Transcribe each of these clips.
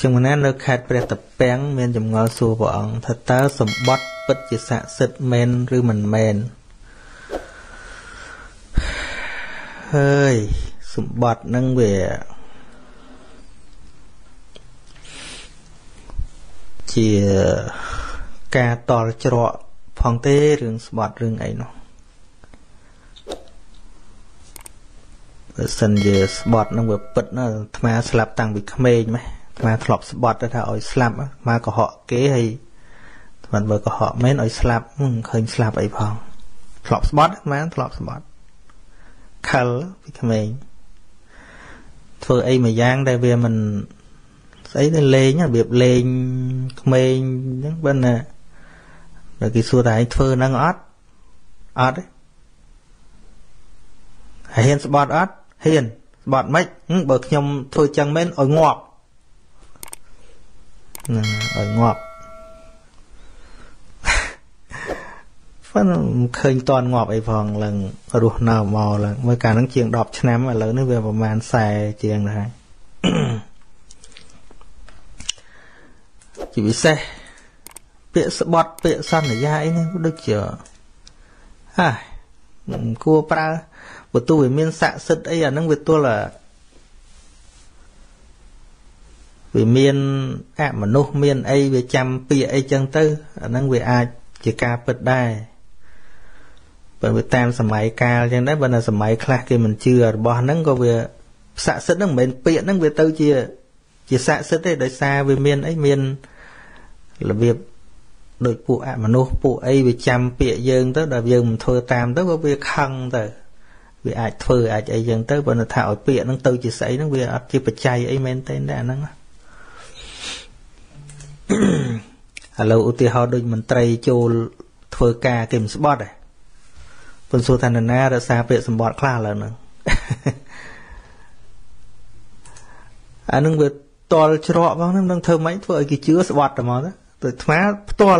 ជាងម្នាក់នៅខេត្តព្រះតាពាំងមានចម្ងល់សួរព្រះអង្គថាតើសម្បត្តិពិតជាស័ក្តិសិទ្ធិមែនឬមិនមែនហើយសម្បត្តិហ្នឹងវាជាការតល់ច្រកផងទេរឿងស្បត់រឿងអីនោះបើសិនជាស្បត់នឹងវាពិតណាអាត្មាស្លាប់តាំងពីក្មេងម៉េះ អាត្មាធ្លាប់ស្បត់ថាឲ្យស្លាប់អាត្មាកុហកគេហើយអាត្មាបើកុហកមែនឲ្យស្លាប់មិនឃើញស្លាប់អីផងធ្លាប់ស្បត់អាត្មាធ្លាប់ស្បត់ខលពីក្មេងធ្វើអីមួយយ៉ាងដែលវាមិនស្អីទៅលេងរបៀបលេងក្មេងអញ្ចឹងបើណាដល់គេសួរថាឯងធ្វើហ្នឹងអត់អត់ទេហ៊ានស្បត់អត់ហ៊ានស្បត់មិនបើខ្ញុំធ្វើចឹងមែនឲ្យងាប់ ហ្នឹងឲ្យងាប់ហ្វិនឃើញតន់ងាប់អីផងឡើងរស់នៅមកឡើងមើលកាលហ្នឹងជាង10ឆ្នាំឥឡូវនេះវាប្រហែល40ជាងដែរជាពិសេសពាក្យស្បត់ពាក្យសន្យាអីនេះដូចជាហាគួរប្រើបើទោះវាមានស័ក្តិសិទ្ធអីអាហ្នឹងវាទល់អា វាមានអមនុស្សមានអីវាចាំពាក្យអីចឹងទៅអាហ្នឹងវាអាចជាការពិតដែរបើវាតាមសម័យកាលចឹងដែរបើនៅសម័យខ្លះគេមិនជឿរបស់ហ្នឹងក៏វាស័ក្តិសិទ្ធហ្នឹងមិនមែនពាក្យហ្នឹងវាទៅជាជាស័ក្តិសិទ្ធទេដោយសារវាមានអីមានរបៀបដូចពួកអមនុស្សពួកអីវាចាំពាក្យយើងទៅដល់យើងមិនធ្វើតាមទៅក៏វាខឹងទៅវាអាចធ្វើអាចអីចឹងទៅបើថាឲ្យពាក្យហ្នឹងទៅជាស្អីហ្នឹងវាអត់ជាបច្ច័យអីមែនទេតែអាហ្នឹង ឥឡូវឧទាហរណ៍ដូចមន្ត្រីចូលធ្វើការគេមិនស្បត់ទេពន្សួរថានរណារក្សាពាក្យសម្បត្តិខ្លះឥឡូវហ្នឹងអានឹងវាតល់ច្រកផងហ្នឹងនឹងធ្វើម៉េចធ្វើឲ្យគេជឿស្បត់តែមកទៅទៅថ្មផ្ទាល់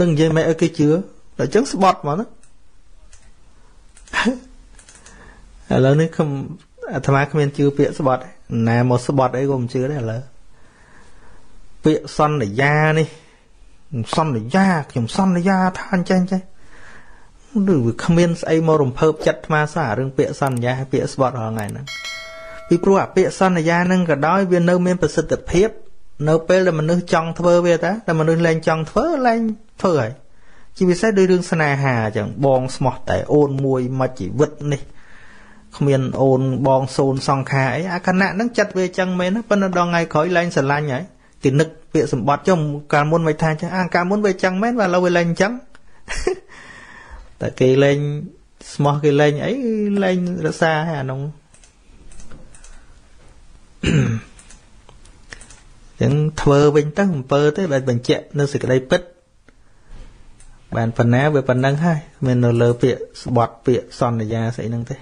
នឹងនិយាយមិនឲ្យគេជឿដល់អញ្ចឹងស្បត់មកណាឥឡូវនេះខ្ញុំអាត្មាគ្មានជឿពាក្យស្បត់ណាមកស្បត់អីក៏មិនជឿដែរឥឡូវ ពាក្យសន្យានេះសន្យាខ្ញុំសន្យាថាអញ្ចឹងចេះឬវាគ្មានស្អីមករំភើបចិត្តអាត្មាសោះរឿងពាក្យសន្យាពាក្យស្បត់រាល់ថ្ងៃហ្នឹងពីព្រោះអាពាក្យសន្យាហ្នឹងក៏ដោយវានៅមានប្រសិទ្ធភាព នៅពេលដែលមនុស្សចង់ធ្វើវាតាតែមនុស្សលែងចង់ធ្វើលែងធ្វើហើយជាពិសេសដោយរឿងស្នេហាអញ្ចឹងបងស្មោះតែអូនមួយមកជីវិតនេះគ្មានអូនបងសូនសង្ខាអីអាគណៈហ្នឹងចិត្តវាអញ្ចឹងមែនប៉ុន្តែដល់ថ្ងៃក្រោយលែងស្រឡាញ់ហើយ គេនឹកពាក្យសម្បត្តិចុះកាលមុនមិនថាអញ្ចឹងអាកាលមុនវាអញ្ចឹងមែនបាទឥឡូវវាលែងអញ្ចឹងតែគេលែងស្មោះគេលែងអីលែងរសាហើយអានោះចឹងធ្វើវិញទៅអំពើទៅដែលបញ្ជាក់នៅសេចក្តីពិតបានប៉ុណ្ណាវាប៉ុណ្ណឹងហើយមាននៅលើពាក្យស្បត់ពាក្យសន្យាស្អីហ្នឹងទេ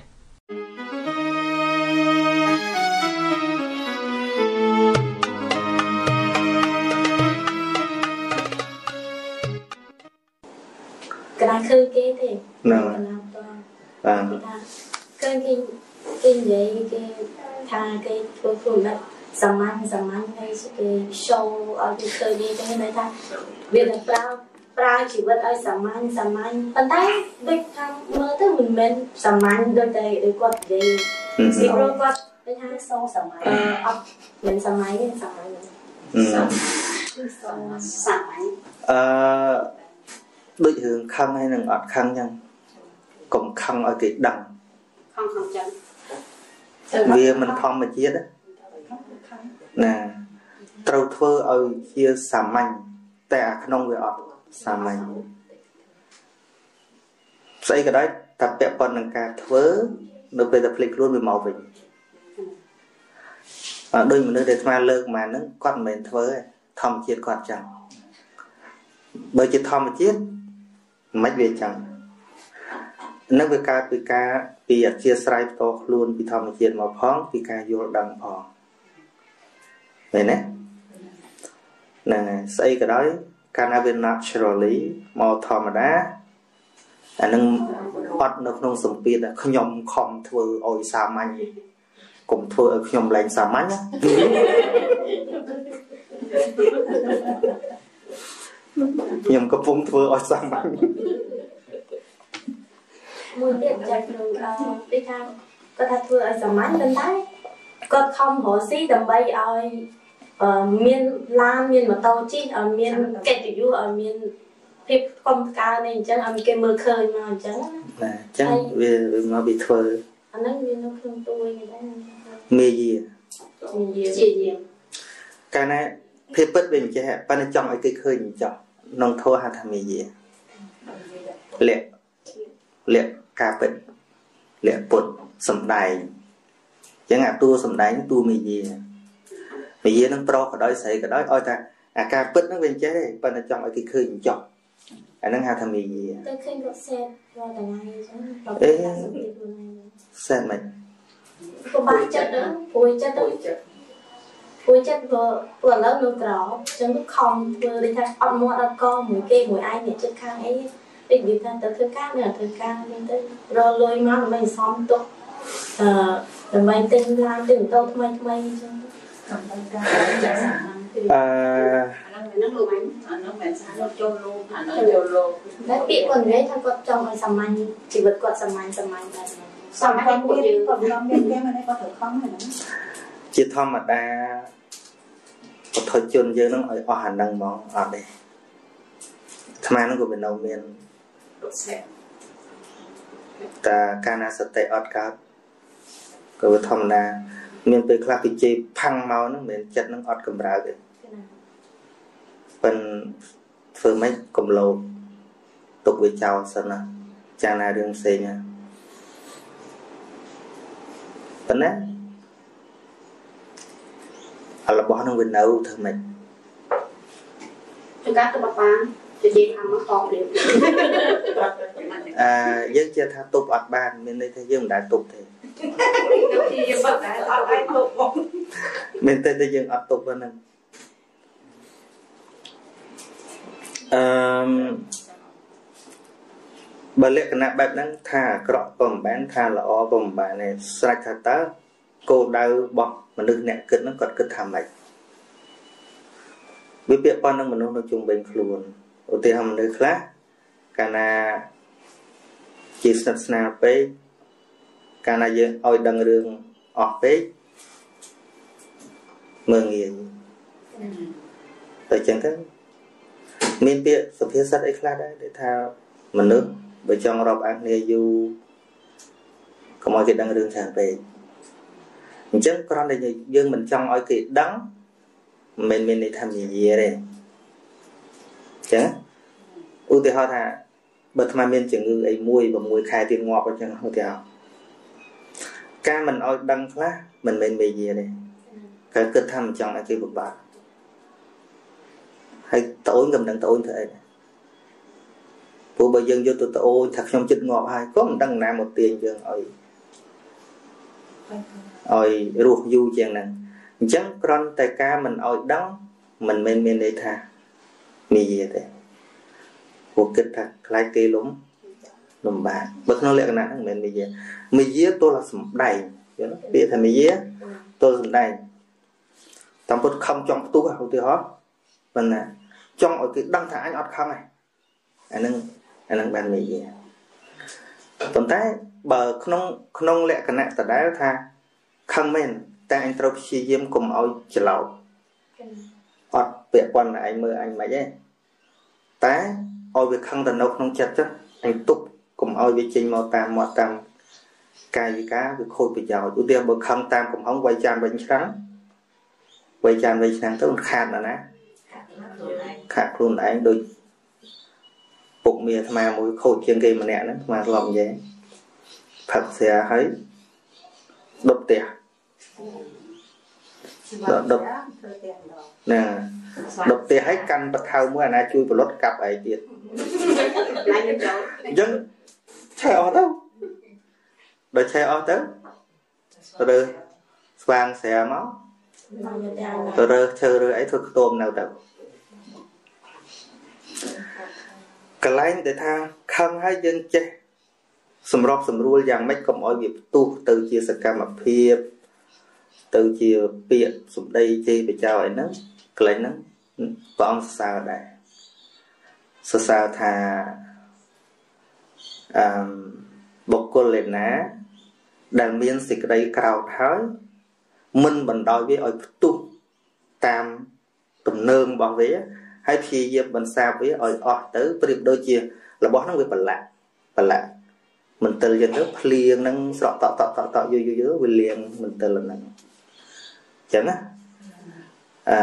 ហ្នឹងបាទឃើញគេគេនិយាយគេថាគេធ្វើខ្លួនបែបសាមញ្ញសាមញ្ញហើយគេ show ឲ្យគេឃើញនេះទៅន័យថាវានឹងប្រើប្រើជីវិតឲ្យសាមញ្ញសាមញ្ញប៉ុន្តែដូចថាមើលទៅមិនមែនសាមញ្ញដូចតែដូចគាត់និយាយពីព្រោះគាត់ដូចថាសូសាមញ្ញអត់មិនសាមញ្ញទេសាមញ្ញសាមញ្ញអឺដូចរឿងខឹងហើយនឹងអត់ខឹងចឹង កុំខឹងឲ្យគេដឹងខឹងខឹងចឹងវាមិនធម្មជាតិណាណាត្រូវធ្វើឲ្យជាសាមញ្ញតែអាក្នុងវាអត់សាមញ្ញស្អីក៏ដោយតែពាក់ព័ន្ធនឹងការធ្វើនៅពេលតែភ្លេចខ្លួនវាមកវិញអត់ដូចមនុស្សដែលស្មានលើកមកហ្នឹងគាត់មិនមែនធ្វើទេធម្មជាតិគាត់ចឹងបើជាធម្មជាតិមិនវាចឹង នឹងវាកើតពីការពីអធិស្ស្រ័យផ្ទាល់ខ្លួនពីធម្មជាតិមកផង ពីការយល់ដឹងផងមែនទេហ្នឹងហើយស្អីក៏ដោយកាលណាវា naturally មកធម្មតាអានឹងអត់នៅក្នុងសម្ពាធខ្ញុំខំធ្វើឲ្យសាមញ្ញកុំធ្វើឲ្យខ្ញុំឡើងសាមញ្ញខ្ញុំកំពុងធ្វើឲ្យសាមញ្ញ មួយទៀតចាគ្រូអឺដូចថាគាត់ថាធ្វើឲ្យសាមញ្ញប៉ុន្តែគាត់ខំរកស៊ីដើម្បីឲ្យមានឡានមានម៉ូតូជិះឲ្យមានកិត្តិយសឲ្យមានភាពកុំកើនេះអញ្ចឹងឲ្យគេមើលឃើញមកអញ្ចឹងណាអញ្ចឹងវាវាមកពីធ្វើអាហ្នឹងវានៅក្នុងទួយដែរមេយាមេយាជាយាកាលណាភាពពិតវាមិនចេះប៉ុន្តែចង់ឲ្យគេឃើញអញ្ចឹងក្នុងធម៌ហៅថាមេយាលក្ខ លក្ខការពិតលក្ខពុតសំដែងអញ្ចឹងអាតួសំដែងតួមេយាមេយានឹងប្រុសក៏ដោយស្រីក៏ដោយឲ្យថាអាការពិតហ្នឹងវាអញ្ចេះទេប៉ុន្តែចង់ឲ្យគេឃើញអញ្ចឹងអាហ្នឹងហៅថាមេយាទៅឃើញគាត់សេតរាល់ថ្ងៃអញ្ចឹងអេសេតមិនក៏បានចិត្តហ្នឹងព្រួយចិត្តព្រួយចិត្តព្រួយចិត្តព្រោះព្រោះឥឡូវនៅក្រអញ្ចឹងខំធ្វើដូចថាអត់មាត់អត់កមួយគេមួយឯងអ្នកចិត្តខាងអី ពេកនិយាយថាទៅធ្វើការនៅធ្វើការហ្នឹងទៅរលុយមកដើម្បីសំទុកអឺដើម្បីទិញឡានទិញម៉ូតូថ្មីថ្មីអញ្ចឹងអឺហ្នឹងហ្នឹងលោកអញអាហ្នឹងមិនសាលោកចូលលោកអាហ្នឹងចូលលោកតែពាក្យគាត់និយាយថាគាត់ចង់ឲ្យសាមញ្ញជីវិតគាត់សាមញ្ញសាមញ្ញតែសាមញ្ញពួកយើងគាត់មិនមានគេមិនគាត់ត្រូវខំហ្នឹងជាធម្មតាពុទ្ធជនយើងនឹងឲ្យអស់អាហ្នឹងហ្មងអត់ទេអាត្មានឹងក៏មិននៅមាន តែកាលណាសតិអត់កើតក៏វាធម្មតាមានពេលខ្លះគេជេរផាំងមកហ្នឹងមិនចិត្តហ្នឹងអត់កម្រើកទេប៉ិនធ្វើម៉េចកំលោបទុកវាចោលសិនណាចាណារឿងផ្សេងណាប៉ុណ្ណាអរបស់នឹងវានៅធ្វើម៉េចចង្កាត់ទៅបាត់បាន និយាយថាមកតបលៀបអឺយើងជឿថាទប់អត់បានមានន័យថាយើងមិនដែលទប់ទេយើងមិនដែលអត់ឲ្យទប់មកមែនទេតែយើងអត់ទប់ហ្នឹងអឺបើលក្ខណៈបែបហ្នឹងថាអាក្រក់ក៏មិនបានថាល្អក៏មិនបានទេស្រេចថាតើគោលដៅរបស់មនុស្សអ្នកគិតហ្នឹងគាត់គិតថាម៉េចវាពាក់ព័ន្ធនឹងមនុស្សនៅជុំវិញខ្លួន ឧទាហរណ៍មនុស្សខ្លះកាលណាជាស្និទ្ធស្នាលពេកកាលណាយើងឲ្យដឹងរឿងអស់ពេកមើងងាយតែចឹងទៅមានពាក្យសុភាសិតអីខ្លះដែរដែលថាមនុស្សបើចង់រាប់អានគ្នាយូរកុំឲ្យគេដឹងរឿងច្រើនពេកអញ្ចឹងគ្រាន់តែយើងមិនចង់ឲ្យគេដឹងមិនមែនមានន័យថានិយាយទេអញ្ចឹង ឧទាហរណ៍ថាបើថ្មមានជំងឺអីមួយ6ខែទៀតងាប់អញ្ចឹងឧទាហរណ៍ការមិនអោយដឹងខ្លះមិនមែនមេយាទេគេគិតថាមិនចង់ឲ្យគេពិបាកហើយត្អូនក៏មិនដឹងត្អូនធ្វើអីដែរព្រោះបើយើងយកទៅត្អូនថាខ្ញុំចិត្តងាប់ហើយក៏មិនដឹងណាមកទាញយើងឲ្យឲ្យរស់យូរជាងហ្នឹងអញ្ចឹងគ្រាន់តែការមិនអោយដឹងមិនមែនមានន័យថាមេយាទេ ពួកគិតថាខ្លាចគេលំលំបាកបើក្នុងលក្ខណៈហ្នឹងមិនមែនមេយាមេយាទល់តែសំដែងយល់ពាក្យថាមេយាទល់សំដែងតាមពុតខំចង់ផ្ទុះឧទាហរណ៍ប៉ុន្តែចង់ឲ្យគេដឹងថាអញអត់ខំហ្នឹងអាហ្នឹងអាហ្នឹងបានមេយាប៉ុន្តែបើក្នុងក្នុងលក្ខណៈដដែលថាខឹងមែនតែអញត្រូវព្យាយាមកុំឲ្យច្រឡោតអត់ពាក់ព័ន្ធឯងមើលអញមិនទេតែ ឲ្យវាខឹងទៅនៅក្នុងចិត្តចុះអញទប់កុំឲ្យវាចេញមកតាមមាត់តាមកាយវិការវាខូចប្រយោជន៍ឧទាហរណ៍បើខឹងតាមកំហុងវាយចានវិញឆ្នាំវាយចានវិញឆ្នាំទៅខាតណាណាខាតខ្លួនឯងដូចពុកមាអាត្មាមួយខូចជាងគេម្នាក់ហ្នឹងអាត្មាធ្លាប់និយាយផឹកស្រាហើយដុតផ្ទះដុតដុតណា ដុតផ្ទះឲ្យកាន់បថៅមួយអាណាជួយផលិតកាប់ឯទៀតអញ្ចឹងឆែអស់ទៅដល់ឆែអស់ទៅរើសស្វាងស្រាមកទៅរើសឈើរើអីធ្វើខ្ទមនៅទៅកន្លែងដែលថាខឹងហើយយើងចេះសម្របសម្រួលយ៉ាងម៉េចកុំឲ្យវាផ្ទុះទៅជាសកម្មភាពទៅជាពាក្យសម្ដីជេរបចោអីហ្នឹង កន្លែងហ្នឹងព្រះអង្គសរសើរដែរសរសើរថាអឺបុគ្គលឯណា ដែលមានសេចក្តីក្រោធហើយមិនបណ្ដោយវាឲ្យផ្ទុះតាមទំនើងរបស់វាហើយព្យាយាមបន្សាបវាឲ្យអស់ទៅប្រៀបដូចជា របស់ហ្នឹងវាប្រឡាក់ប្រឡាក់មន្ទិលយើងទៅភ្លៀងហ្នឹងស្រក់តក់តក់តក់តក់យូរយូរវាលៀងមន្ទិលហ្នឹងអញ្ចឹងណា អឺ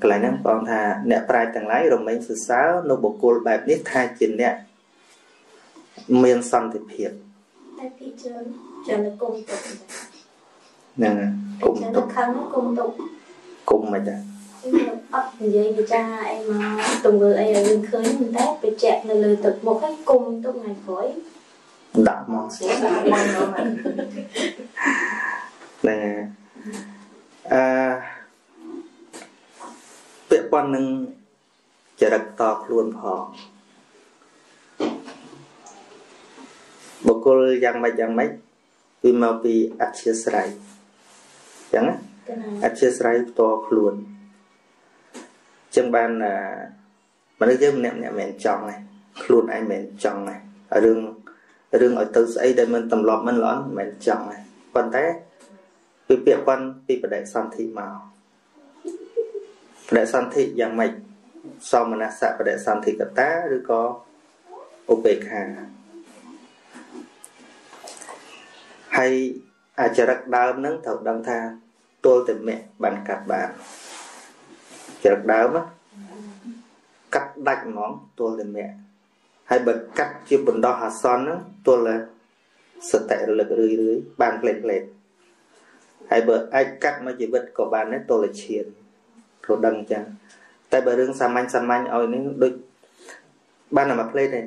កន្លែងហ្នឹងបងថាអ្នកប្រាជ្ញទាំងឡាយរមែងសរសើរនៅបុគ្គលបែបនេះថាជាអ្នកមានសន្តិភាពតែពីច្រើនច្រើនគុំទុកហ្នឹងគុំទុកខឹងគុំទុកគុំមិនដែរអត់និយាយវិចារអីមកទង្វើអីឲ្យយើងឃើញតែបញ្ជាក់នៅលើទឹកមុខហើយគុំទុកថ្ងៃក្រោយដាក់មកហ្នឹងអឺ ពាក់ព័ន្ធនឹងចរិតតខ្លួនផងបុគ្គលយ៉ាងម៉េចយ៉ាងម៉េចវាមកពីអធិស្រ័យអញ្ចឹងអធិស្រ័យផ្ទាល់ខ្លួនចឹងបានមនុស្សយើងម្នាក់ម្នាក់មិនចង់ទេខ្លួនឯងមិនចង់ទេរឿងរឿងឲ្យទៅស្អីដែលមិនទម្លាប់មិនល្អមិនមែនចង់ទេប៉ុន្តែវាពាក្យប៉ុនពីបដិសន្ធិមក បដិសន្ធិយ៉ាងម៉េចសមនសៈបដិសន្ធិកតាឬក៏ឧបេក្ខាហើយអាចរិតដើមហ្នឹងត្រូវដឹងថាទល់តែមគ្គបានកាត់បានចរិតដើមកាត់ដាច់ហ្មងទល់តែមគ្គហើយបើកាត់ជាបណ្ដោះអាសន្នហ្នឹងទល់តែសតិរលឹករឿយរឿយបានផ្លេតផ្លេតហើយបើអាចកាត់មកជីវិតក៏បានដែរទល់តែឈាន ព្រោះដឹងអញ្ចឹងតែបើរឿងសាមញ្ញសាមញ្ញឲ្យនេះដូចបានតែមួយផ្លេតទេ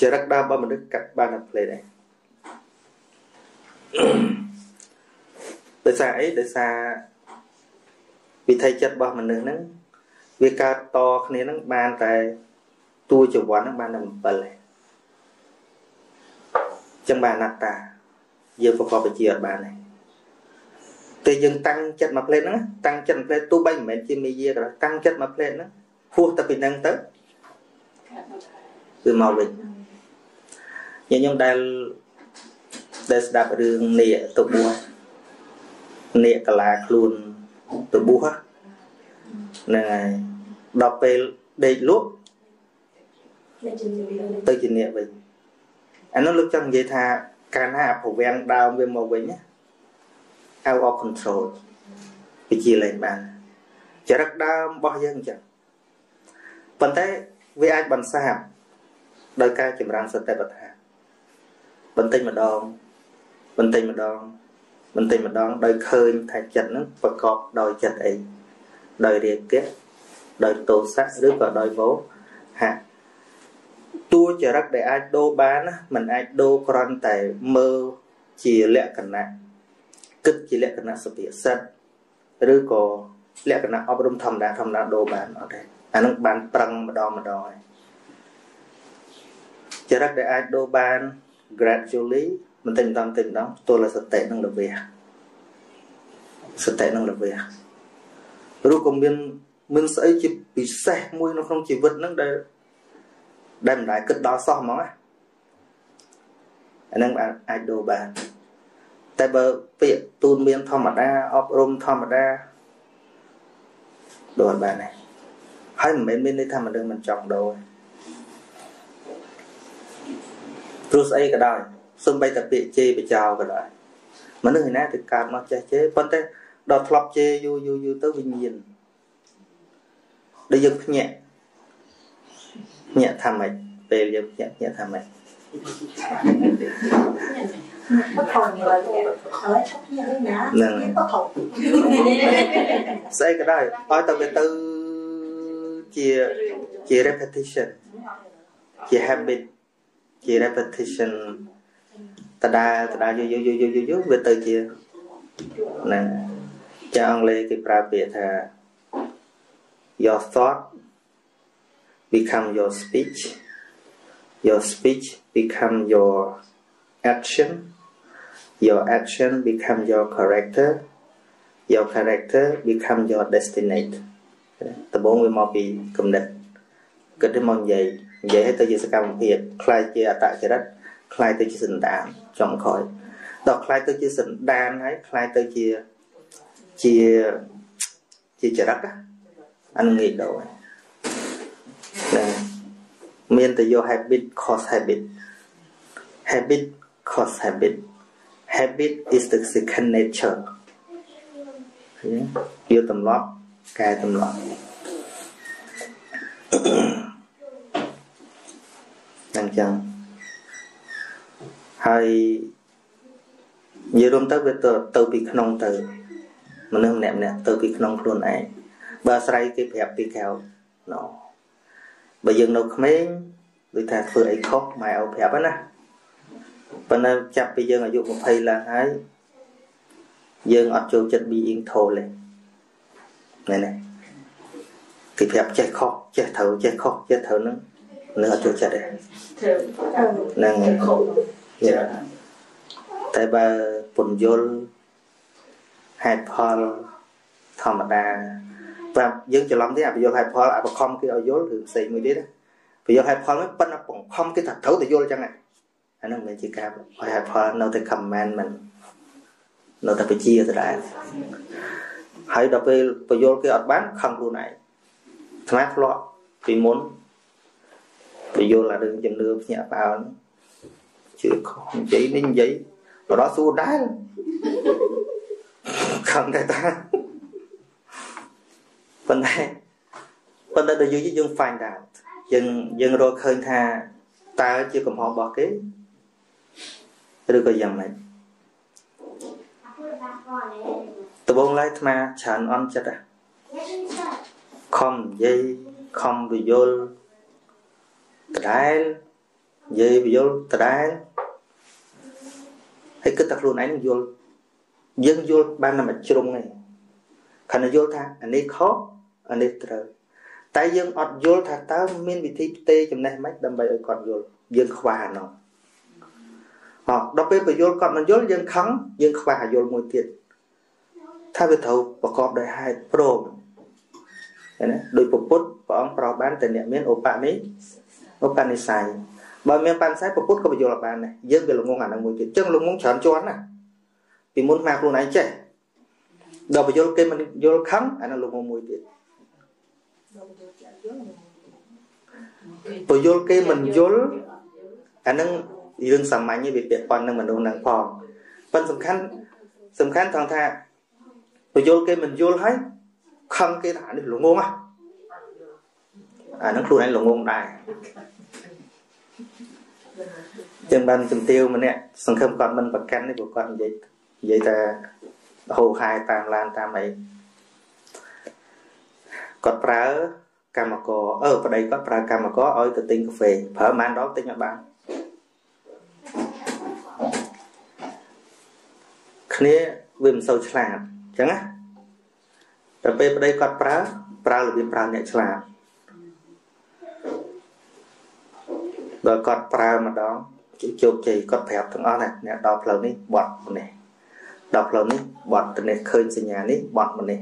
ចរិតដើមរបស់មនុស្សកាត់បានតែផ្លេតទេដោយសារអីដោយសារវិធីចិត្តរបស់មនុស្សហ្នឹងវាកើតតគ្នាហ្នឹងបានតែតួចវ័នហ្នឹងបានតែ7ទេចឹងបានអនត្តាយើងប្រកបវិជាអត់បានទេ តែយើងតាំងចិត្តមកផ្លេតហ្នឹងតាំងចិត្តផ្លេតទោះបីមិនមែនជាមេយាក៏ដោយតាំងចិត្តមកផ្លេតហ្នឹងហួសទៅពីហ្នឹងទៅគឺមកវិញញញុំដែលដែលស្ដាប់រឿងនាគទៅបួសនាគកលាខ្លួនទៅបួសហ្នឹងហើយដល់ពេលដេកលក់ទៅជានាគវិញអានោះលោកចង់និយាយថាកាលណាអភវាំងដើមវាមកវិញ out of control វាជាលែងបានចរិតដើមរបស់យើងអញ្ចឹងប៉ុន្តែវាអាចបន្សាបដោយការចម្រើនសតិប្បដ្ឋានបន្តិចម្ដងបន្តិចម្ដងបន្តិចម្ដងដោយឃើញថាចិត្តហ្នឹងប្រកបដោយចិត្តអីដោយរាគៈដោយទោសៈឬក៏ដោយមោហៈតួចរិតដែលអាចដូរបានណាมันអាចដូរគ្រាន់តែមើលជាលក្ខណៈ គិតជាលក្ខណៈសុភាសិតឬក៏លក្ខណៈអប់រំធម្មតាធម្មតាដូរបានអត់ទេអានឹងបានប្រឹងម្ដងម្ដងហើយចរិតដែលអាចដូរបាន gradually បន្តិចម្ដងបន្តិចម្ដងទល់សតិនឹងលវាសតិនឹងលវាឬក៏មានមានស្អីជាពិសេសមួយនៅក្នុងជីវិតហ្នឹងដែលដែលមិនដែលគិតដល់សោះហ្មងណាអានឹងអាចដូរបាន តែបើពាក្យទូនមានធម្មតាអប់រំធម្មតាដូរបានទេហើយមិនមែនមានន័យថាមនុស្សមិនចង់ដូរព្រោះស្អីក៏ដោយសំបីតែពាក្យជេរបចោក៏ដោយមនុស្សឯណាទៅកើតមកចេះជេរប៉ុន្តែដល់ធ្លាប់ជេរយូរយូរយូរទៅវិញ្ញាណដូចយើងភ្ញាក់ភ្ញាក់ថាម៉េចពេលយើងភ្ញាក់ភ្ញាក់ថាម៉េច នឹងស្អីក៏ដោយឲ្យតែវាទៅជាជា repetition ជា habit ជា repetition តដាតដាយូរយូរយូរយូរយូរវាទៅជាណាចាអង់គ្លេសគេប្រើពាក្យថា your thought become your speech your speech become your action your action become your character your character become your destinate ដំបូងវាមកពីគំនិតគិតទៅមកនិយាយ និយាយឲ្យទៅជាសកម្មភាពคล้ายជាអតចរិតคล้ายទៅជាសន្តានចំក្រោយដល់คล้ายទៅជាសន្តានហើយคล้ายទៅជាជាជាចរិតអានឹងងាយដូរណាមានតែយក habit cause habit habit cause habit habit is the second nature យកទម្លាប់កែទម្លាប់អញ្ចឹងហើយនិយាយរួមទៅវាទៅទៅពីក្នុងទៅមនុស្សម្នាក់ម្នាក់ទៅពីក្នុងខ្លួនឯងបើអាស្រ័យគេប្រាប់ពីក្រៅណោបើយើងនៅក្មេងដូចថាធ្វើអីខុសម៉ែឪប្រាប់ណា ប៉ុន្តែចាប់ពីយើងអាយុ20ឡើងហើយយើងអត់ចូលចិត្ត being told ទេមែនទេគេប្រាប់ចេះខុសចេះត្រូវចេះខុសចេះត្រូវនឹងនឹងអត់ចូលចិត្តទេហ្នឹងខុសតែបើពន្យល់ហេតុផលធម្មតាប្រាប់យើងច្រឡំទេអាពយល់ហេតុផលអាបខំគេឲ្យយល់ឬផ្សេងមួយទៀតណាពយល់ហេតុផលហ្នឹងប៉ុន្តែបង្ខំគេថាត្រូវតែយល់ចឹងហ្នឹង អាហ្នឹងមិនជាការហេតុផលនៅតែ commandment នៅតែបជាដដែលហើយដល់ពេលពយល់គេអត់បានខឹងខ្លួនឯងស្មាធ្លាប់ពីមុនពយល់អារឿងជំនឿភ្ញាក់ផ្អើលជឿខុសនិយាយនេះនិយាយដល់សួរដែរខឹងតែតាប៉ុន្តែប៉ុន្តែដល់យូរយើង find out យើងយើងរកឃើញថាតើជាកំហុសរបស់គេ ឬក៏យ៉ាងម៉េចដបងឡើយអាត្មាច្រើនអន់ចិត្តខំនិយាយខំពយល់ដដែលនិយាយពយល់ដដែលហើយគិតតែខ្លួនឯងយល់យើងយល់បានតែមួយជ្រុងឯងខណៈយល់ថាអានេះខុសអានេះត្រូវតែយើងអត់យល់ថាតើមានវិធីផ្ទេរចំណេះម៉េចដើម្បីឲ្យគាត់យល់យើងខ្វះអានោះ ហ៎ដល់ពេលបញ្យល់គាត់មិនយល់យើងខឹងយើងខ្វះអាយល់មួយទៀតថាវាត្រូវប្រកបដោយហេតុព្រមឃើញណាដោយពុទ្ធព្រះអង្គប្រោសបានតែអ្នកមានឧបនិឧបនិស្ស័យបើមានបានស័យពុទ្ធក៏បញ្យល់បានដែរយើងវាល្ងងអានឹងមួយទៀតចឹងល្ងងច្រើនជាន់ណាពីមុនមកខ្លួនឯងចេះដល់បញ្យល់គេមិនយល់ខឹងអានឹងល្ងងមួយទៀតបញ្យល់គេមិនយល់អានឹង រឿងសាមញ្ញវាពាក់ព័ន្ធនឹងមនុស្សនឹងផងប៉ុន្តែសំខាន់សំខាន់ត្រង់ថាបញ្យល់គេមិនយល់ហើយខឹងគេថានេះល្ងងអាអានឹងខ្លួនឯងល្ងងដែរចឹងបានជំទាវម្នាក់សង្ឃឹមគាត់មិនប្រកាន់ទេព្រោះគាត់និយាយនិយាយតែហូរហាយតាមឡានតាមអីគាត់ប្រើកម្មករអឺប្តីគាត់ប្រើកម្មករឲ្យទៅទិញកាហ្វេប្រើប៉ុន្មានដងទិញឲ្យបាន គ្នាវាមិនសូវឆ្លាតអញ្ចឹងណាតែពេលប្តីគាត់ប្រើប្រើរបៀបប្រើអ្នកឆ្លាតដល់គាត់ប្រើម្ដងជោគជ័យគាត់ប្រាប់ទាំងអស់ណាអ្នកដល់ផ្លូវនេះបត់ម្នេះដល់ផ្លូវនេះបត់ទៅនេះឃើញសញ្ញានេះបត់ម្នេះ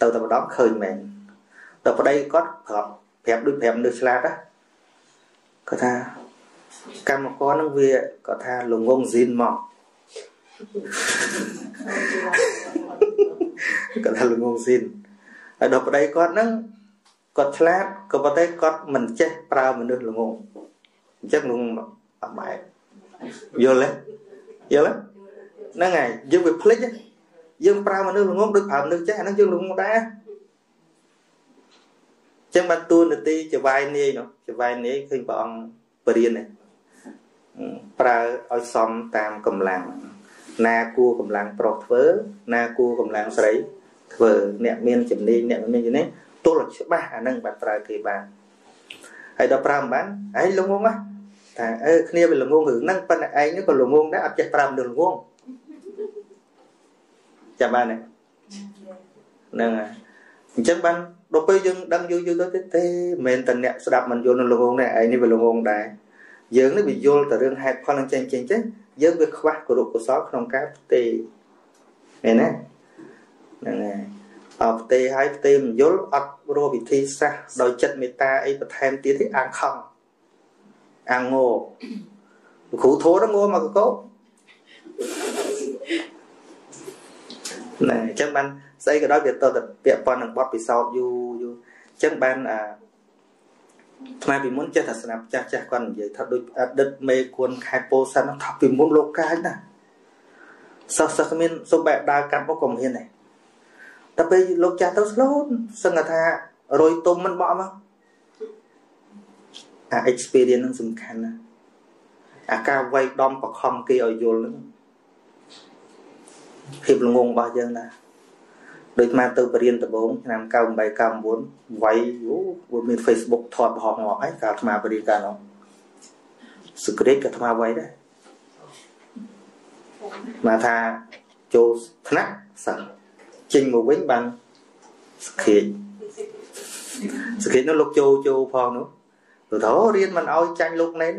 ទៅតែម្ដងឃើញមែនដល់ប្តីគាត់ប្រាប់ប្រាប់ដូចប្រាប់មនុស្សឆ្លាតណាគាត់ថាកម្មករនឹងវាគាត់ថាលងងស៊ីនមក គាត់ថាលងងស៊ីនហើយដល់ប្តីគាត់ហ្នឹងគាត់ឆ្លាតក៏ប៉ុន្តែគាត់មិនចេះប្រើមនុស្សល្ងងអញ្ចឹងលងអត់បែបយល់ទេយល់ទេហ្នឹងហើយយើងវាភ្លេចយើងប្រើមនុស្សល្ងងដូចប្រើមនុស្សចេះអាហ្នឹងយើងល្ងងដែរចឹងបានតួនាទីចវាយនាយនោះចវាយនាយឃើញព្រះអង្គបរៀននេះប្រើឲ្យសមតាមកម្លាំង ណាគួរកម្លាំងប្រុសធ្វើ ណាគួរកម្លាំងស្រីធ្វើអ្នកមានជំនាញអ្នកមានជំនាញទល់ច្បាស់អានឹងបាត់ប្រើគេបានហើយដល់ប្រើមិនបានឯងល្ងងថាអឺគ្នាវាល្ងងរឿងហ្នឹងប៉ុន្តែឯងនេះក៏ល្ងងដែរអត់ចេះប្រើមនុស្សល្ងងចាំបានទេហ្នឹងហើយអញ្ចឹងបានដល់ពេលយើងដឹងយូរយូរទៅទេមិនមែនតែអ្នកស្ដាប់មិនយល់នឹងល្ងងដែរឯងនេះវាល្ងងដែរ យើងនេះវាយល់តែរឿងហេតុផលនឹងចេញចេញចេះយើងវាខ្វះគរុកុសលក្នុងការផ្ទេឃើញណាហ្នឹងហើយអផ្ទេឲ្យផ្ទេមិនយល់អត់រកវិធីសាស្ត្រដោយចិត្តមេត្តាអីបន្ថែមទៀតទេអាងខំអាងោគ្រូធូរងោមកកកោណែអញ្ចឹងបានស្អីក៏ដោយវាទៅតែពាក់ព័ន្ធនឹងបទពិសោធន៍យូរយូរអញ្ចឹងបានអា ថ្មពីមុនចេះតែស្ដាប់ចាស់ចាស់គាត់និយាយថាដូចអតីតមេគួនខេត្តពោធិ៍សាត់ថាពីមុនលោកកាយណាសិស្សសិស្សគ្មានសុំបែបដើរកាត់មកក៏មានដែរតែពេលលោកចាស់ទៅស្លូតសឹងថារយទុំមិនបក់មកអា experience នឹងសំខាន់ណាអាការវាយដំបខំគេឲ្យយល់នឹងភាពល្ងងរបស់យើងណា ដូចមកទៅបរៀនដំបូងឆ្នាំ98 99វាយអូវាមាន Facebook ថតបហមកហើយកាលអាត្មាបរៀនកាលនោះសក្តិក៏អាត្មាវាយដែរមកថាចូលថ្នាក់សិស្សចេញមកវិញបានសក្តិសក្តិនោះលោកចូលចូលផងនោះទៅទៅរៀនមិនអោយចាញ់លោកណែន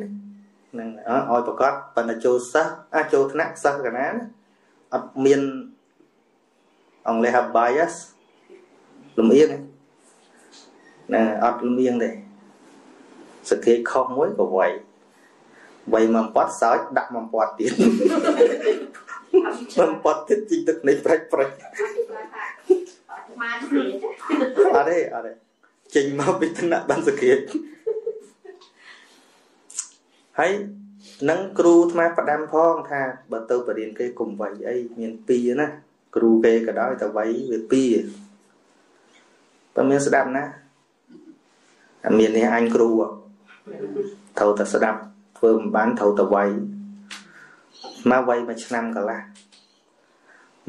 ហ្នឹងអោយប្រកាសប៉ុន្តែចូលសិស្សអាចចូលថ្នាក់សិស្សកណាអត់មាន អង់គ្លេសហៅ bias លំអៀងណាអត់លំអៀងទេសក្តិខុសមួយក៏វាយវាយមកប៉ាត់សើចដាក់មកប៉ាត់ទៀតមកប៉ាត់ទៀតជីកទឹកនេះប្រាច់ប្រាច់អត់ទេអត់ទេចេញមកពីថ្នាក់បានសក្តិហើយនឹងគ្រូថ្មផ្ដាំផងថាបើទៅបរៀនគេកុំវាយអីមានពីរណា គ្រូគេក៏ដោយតែវាយវាពីរតែមានស្ដាប់ណាអត់មាននេះអញគ្រូត្រូវតែស្ដាប់ធ្វើមិនបានត្រូវតែវាយមកវាយមួយឆ្នាំកន្លះ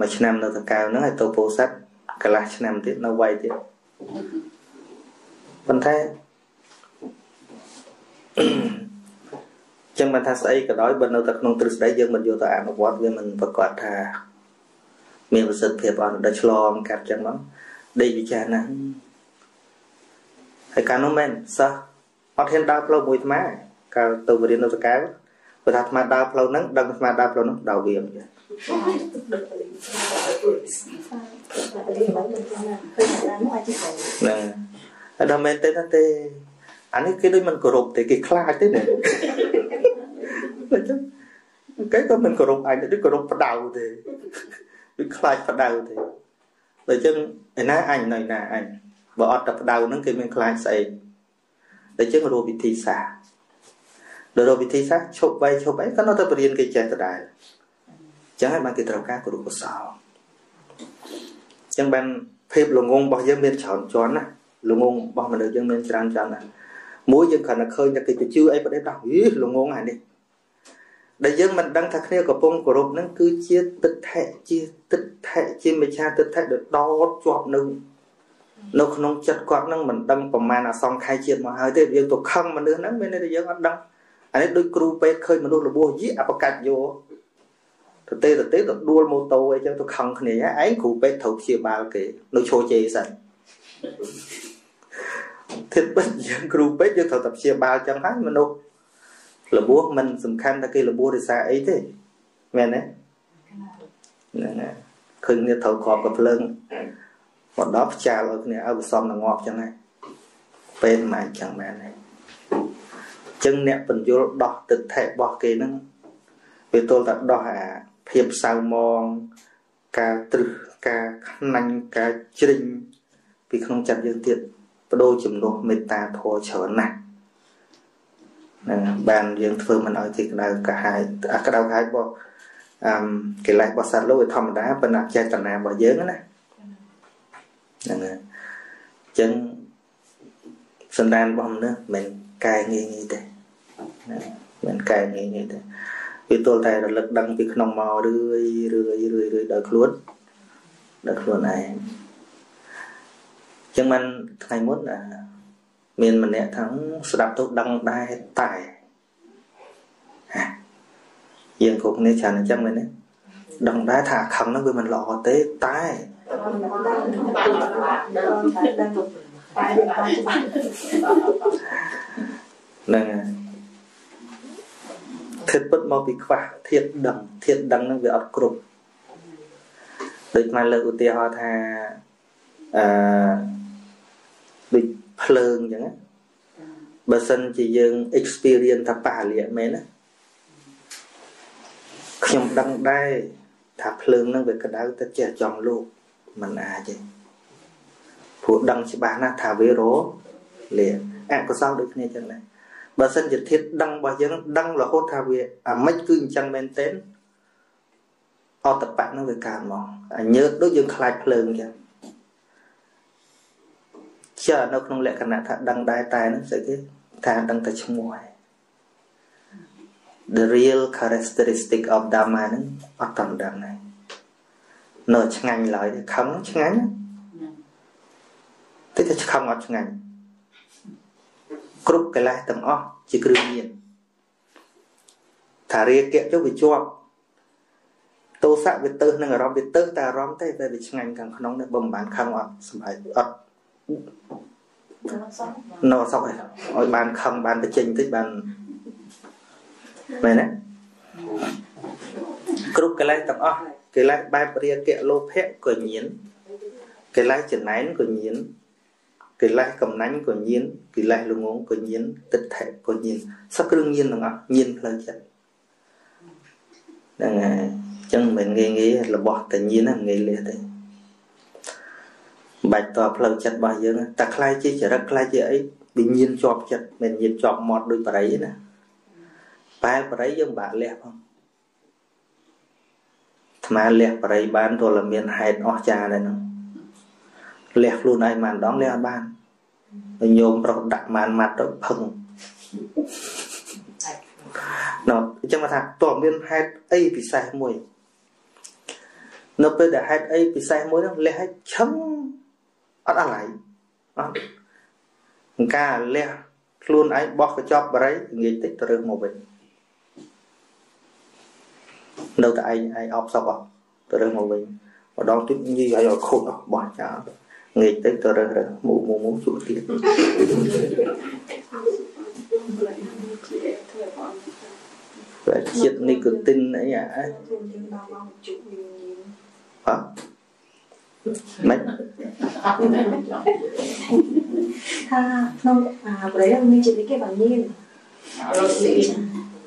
មួយឆ្នាំនៅតកៅហ្នឹងឲ្យទៅពោធិ៍សាត់កន្លះឆ្នាំទៀតនៅវាយទៀតប៉ុន្តែចឹងបានថាស្អីក៏ដោយបើនៅតែក្នុងទ្រឹស្ដីយើងមិនយកទៅអនុវត្តវាមិនប្រកាសថា មានប្រសិទ្ធភាពអត់ដល់ឆ្លងកាត់ចឹងមកដេកវិចារណាហើយកាលនោះមែនសិស្សអត់ហ៊ានដើរផ្លូវមួយថ្មកាលទៅរៀននៅតកែវបើថាថ្មដើរផ្លូវហ្នឹងដឹងថ្មដើរផ្លូវហ្នឹងដើរវាមិនចាណាហើយដល់មែនទេទេអានេះគេដូចមិនគោរពទេគេខ្លាចទេណាអញ្ចឹងគេក៏មិនគោរពអញដូចគោរពផ្ដៅទេ ដូចខ្លាចផ្ដៅទេបើអញ្ចឹងឯណាអញនៅណាអញបើអត់តែផ្ដៅហ្នឹងគេមានខ្លាចស្អីតែអញ្ចឹងរកវិធីសាស្ត្រដល់រកវិធីសាស្ត្រឈប់បីឈប់អីក៏នៅតែបរៀនគេចេះដដែលអញ្ចឹងហើយបានគេត្រូវការគរុកុសលអញ្ចឹងបានភាពល្ងងរបស់យើងមានច្រើនជាន់ណាល្ងងរបស់មនុស្សយើងមានច្រើនជាន់ណាមួយយើងគ្រាន់តែឃើញតែគេទៅជឿអីប្រទេសដោះយីល្ងងអានេះ ដែលយើងមិនដឹងថាគ្នាកំពុងគោរពនឹងគឺជាទឹកថៈជាទឹកថៈជាមិច្ឆាទឹកថៈដែលដោតជាប់នឹងនៅក្នុងចិត្តគាត់នឹងមិនដឹងប្រមាណអសង្ខ័យជាតិមកហើយទេយើងទៅខឹងមនុស្សហ្នឹងមានន័យថាយើងអត់ដឹងអានេះដូចគ្រូពេទ្យឃើញមនុស្សរបួសយីអបកាច់យកទៅទេទៅទេទៅដួលម៉ូតូអីចឹងទៅខឹងគ្នាឯងគ្រូពេទ្យត្រូវព្យាបាលគេនៅឈរជេរសិនធិតបិទយើងគ្រូពេទ្យយើងត្រូវតែព្យាបាលចឹងហើយមនុស្ស របួសមិនសំខាន់ថាគេរបួសដោយសារអីទេមែនទេហ្នឹងហើយឃើញគ្នាត្រូវគ្រាប់កភ្លើងមកដល់ផ្ចាលឲ្យគ្នាឲ្យវាសំនឹងងាប់ចឹងហើយពេលមិនអាចចឹងមែនទេចឹងអ្នកបញ្យលដោះទឹកថេរបស់គេហ្នឹងវាទល់តែដោះអាភាពសៅមងការត្រឹសការខ្នាញ់ការជ្រិញពីក្នុងចិត្តយើងទៀតបដូរជំនួសមេត្តាធម៌ច្រើនណាស់ហ្នឹងបានយើងធ្វើមិនឲ្យទីក្តៅកាហាយអាក្តៅកាហាយរបស់អឺកិលេសរបស់សត្វលោកវាធម្មតាប៉ុន្តែចេតនារបស់យើងណាហ្នឹងហើយអញ្ចឹងសន្តានរបស់មនុស្សមិនកែងាយងាយទេណាមិនកែងាយងាយទេវាទល់តែរលឹកដឹងពីក្នុងមករឿយរឿយរឿយរឿយដល់ខ្លួនដល់ខ្លួនឯងចឹងមិនថ្ងៃមុន មានម្នាក់ថាស្ដាប់ទៅដឹងដែរតែយើងគ្រប់គ្នាច្រើនអញ្ចឹងមែនទេដឹងដែរថាខឹងហ្នឹងវាមិនល្អទេតែហ្នឹងធិតពិតមកពីខ្វះធៀបដឹងធៀបដឹងហ្នឹងវាអត់គ្រប់ដូចមកលើកឧទាហរណ៍ថាអឺដូច ភ្លើងអញ្ចឹងបើសិនជាយើង experience ថាបរិយមែនណាខ្ញុំដឹងដែរថាភ្លើងនឹងវាក្តៅទៅចេះចង់លោកมันអាចទេព្រោះដឹងច្បាស់ណាស់ថាវារលាអកុសលដូចគ្នាចឹងដែរបើសិនជាធាតដឹងរបស់យើងដឹងរហូតថាវាអាម៉េចគឺអញ្ចឹងមែនទែនអតបៈនឹងវាកើតមកអាញើតដូចយើងខ្លាចភ្លើងអញ្ចឹង ចានៅក្នុងលក្ខណៈថាដឹងដែរតែនឹងស្អីគេថាដឹងតែឈ្មោះហើយ the real characteristic of dharma ហ្នឹងអត់តន់ដឹងហើយនៅឆ្ងាញ់ឡើយខឹងឆ្ងាញ់តែតែខឹងអត់ឆ្ងាញ់គ្រប់កិលេសទាំងអស់ជាគ្រឿងញៀនថារាគៈចុះវាជាប់ទោសៈវាទៅនឹងអារម្មណ៍វាទៅតែអារម្មណ៍ទេតែវាឆ្ងាញ់ខាងក្នុងនេះបើមិនបានខឹងអត់សម្រាប់អត់ នៅអត់សក់ឲ្យបានខឹងបានបញ្ចេញតិចបានមែនទេគ្រប់កិលេសទាំងអស់កិលេសបែបរាគៈលោភៈក៏ញៀនកិលេសចំណែនក៏ញៀនកិលេសកំណាញ់ក៏ញៀនកិលេសល្ងងក៏ញៀនទិដ្ឋិក៏ញៀនសឹកគ្រឿងញៀនទាំងអស់ញៀនផ្លូវចិត្តហ្នឹងហើយអញ្ចឹងមិនងាយងាយរបស់តែញៀនហ្នឹងងាយលះទេ បាច់តផ្លូវចិត្តរបស់យើងតែខ្លាយជាចរិតខ្លាយជាអីវិញ្ញាណជាប់ចិត្តមិនញៀនជាប់មាត់ដូចបរិយណាបែបរិយយើងបាក់លះផងថ្មលះបរិយបានទល់មានហេតុអស្ចារ្យដែរហ្នឹងលះខ្លួនឯងមិនដងលះអត់បានហើយញោមប្រុសដាក់ម៉ានម៉ាត់ទៅផឹងណោះអញ្ចឹងថាតើមានហេតុអីពិសេសមួយនៅពេលដែលហេតុអីពិសេសមួយនោះលះឲ្យឈឹង អត់អាឡ័យអត់ការលះខ្លួនឯងបោះកញ្ចប់បរិយងាយតិចទៅរឿងមកវិញនៅតែឯងឯងអបសពអស់ទៅរឿងមកវិញម្ដងទៀតញីឲ្យខូចអស់បោះចោលងាយទៅទៅរើសរើសមូមូមូជក់ទៀតតែជាតិនីកូទីនអីអាហ៎មិនថាក្នុងអាប្រេងមានជាតិ គេបានញៀន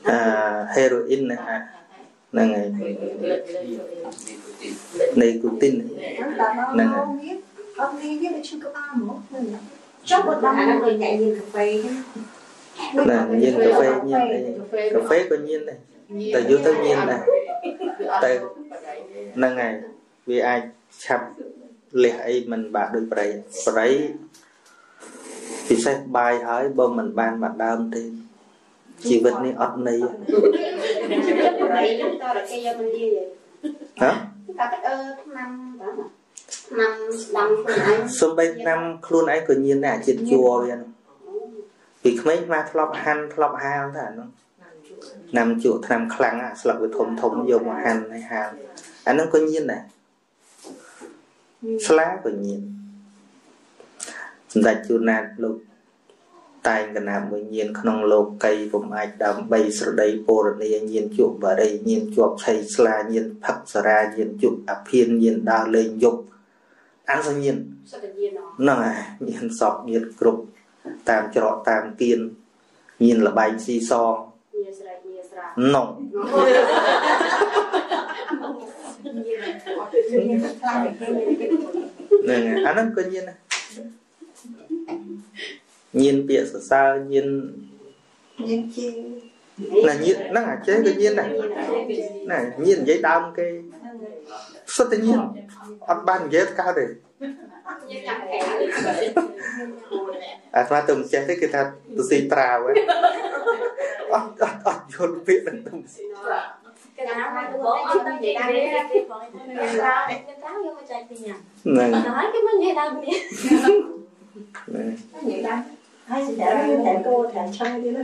អាហេរ៉ូអ៊ីនហ្នឹងហើយនីកូទីនហ្នឹងហើយអត់មានវាឈឺក្បាលហ្មងចុះបើដល់មកញ៉ាំញៀនកាហ្វេណាញៀនកាហ្វេញៀនអីកាហ្វេ ក៏ញៀនដែរតែយូរទៅញៀនដែរតែហ្នឹងហើយវាអាចឆាប់លះអីមិនបាក់ដូចប្រៃប្រៃពិសេសបាយហើយបើមិនបានមកដើមទេជីវិតនេះអត់ន័យប្រៃតរគេយកមិននិយាយហ៎កាត់អឺឆ្នាំបាទឆ្នាំស្ដាំខ្លួនឯងសំបីឆ្នាំខ្លួនឯងក៏ញៀនដែរជាតិជួវាពីក្មេងមកធ្លាប់ហាន់ធ្លាប់ហាលតែអានោះឆ្នាំជក់ឆ្នាំខ្លាំងស្លឹកវាធំធំយកមកហាន់ហើយហាលអានោះក៏ញៀនដែរ ស្លាក៏ញៀនសម្ដេចជួនណាតលោកតែងកណាប់មួយញៀនក្នុងលោកីពុំអាចដើម្បីស្រដីពរនីញៀនជក់បរិយញៀនជាប់ឆៃស្លាញៀនផឹកសារាញៀនជក់អភិនញៀនដើរលេងយប់អសញ្ញាណសតញ្ញាណហ្នឹងហើយមានសពញាតគ្រប់តាមច្រកតាមគៀនញៀនលបែងស៊ីសងញៀនស្រែកញៀនស្រានោះ ហ្នឹងអាហ្នឹងក៏ញៀនដែរញៀនពាក្យសរសើរញៀនញៀនជាណាញៀនហ្នឹងអាចេះក៏ញៀនដែរណាញៀននិយាយដើមគេសុទ្ធតែញៀនអត់បាននិយាយកើតទេអាស្មាទៅមិនចេះទេគឺថាទៅស៊ីត្រាវអត់អត់អត់យល់ពាក្យហ្នឹងទៅគេថា មកទៅអត់ទៅនិយាយដែរគេបងគេត្រាវគេត្រាវយកមកចែកពីញ៉ាំហ្នឹងហើយគេមិននិយាយដែរគ្នាហ្នឹងនិយាយដែរហើយតែតែគោតែឆាយទៀតណា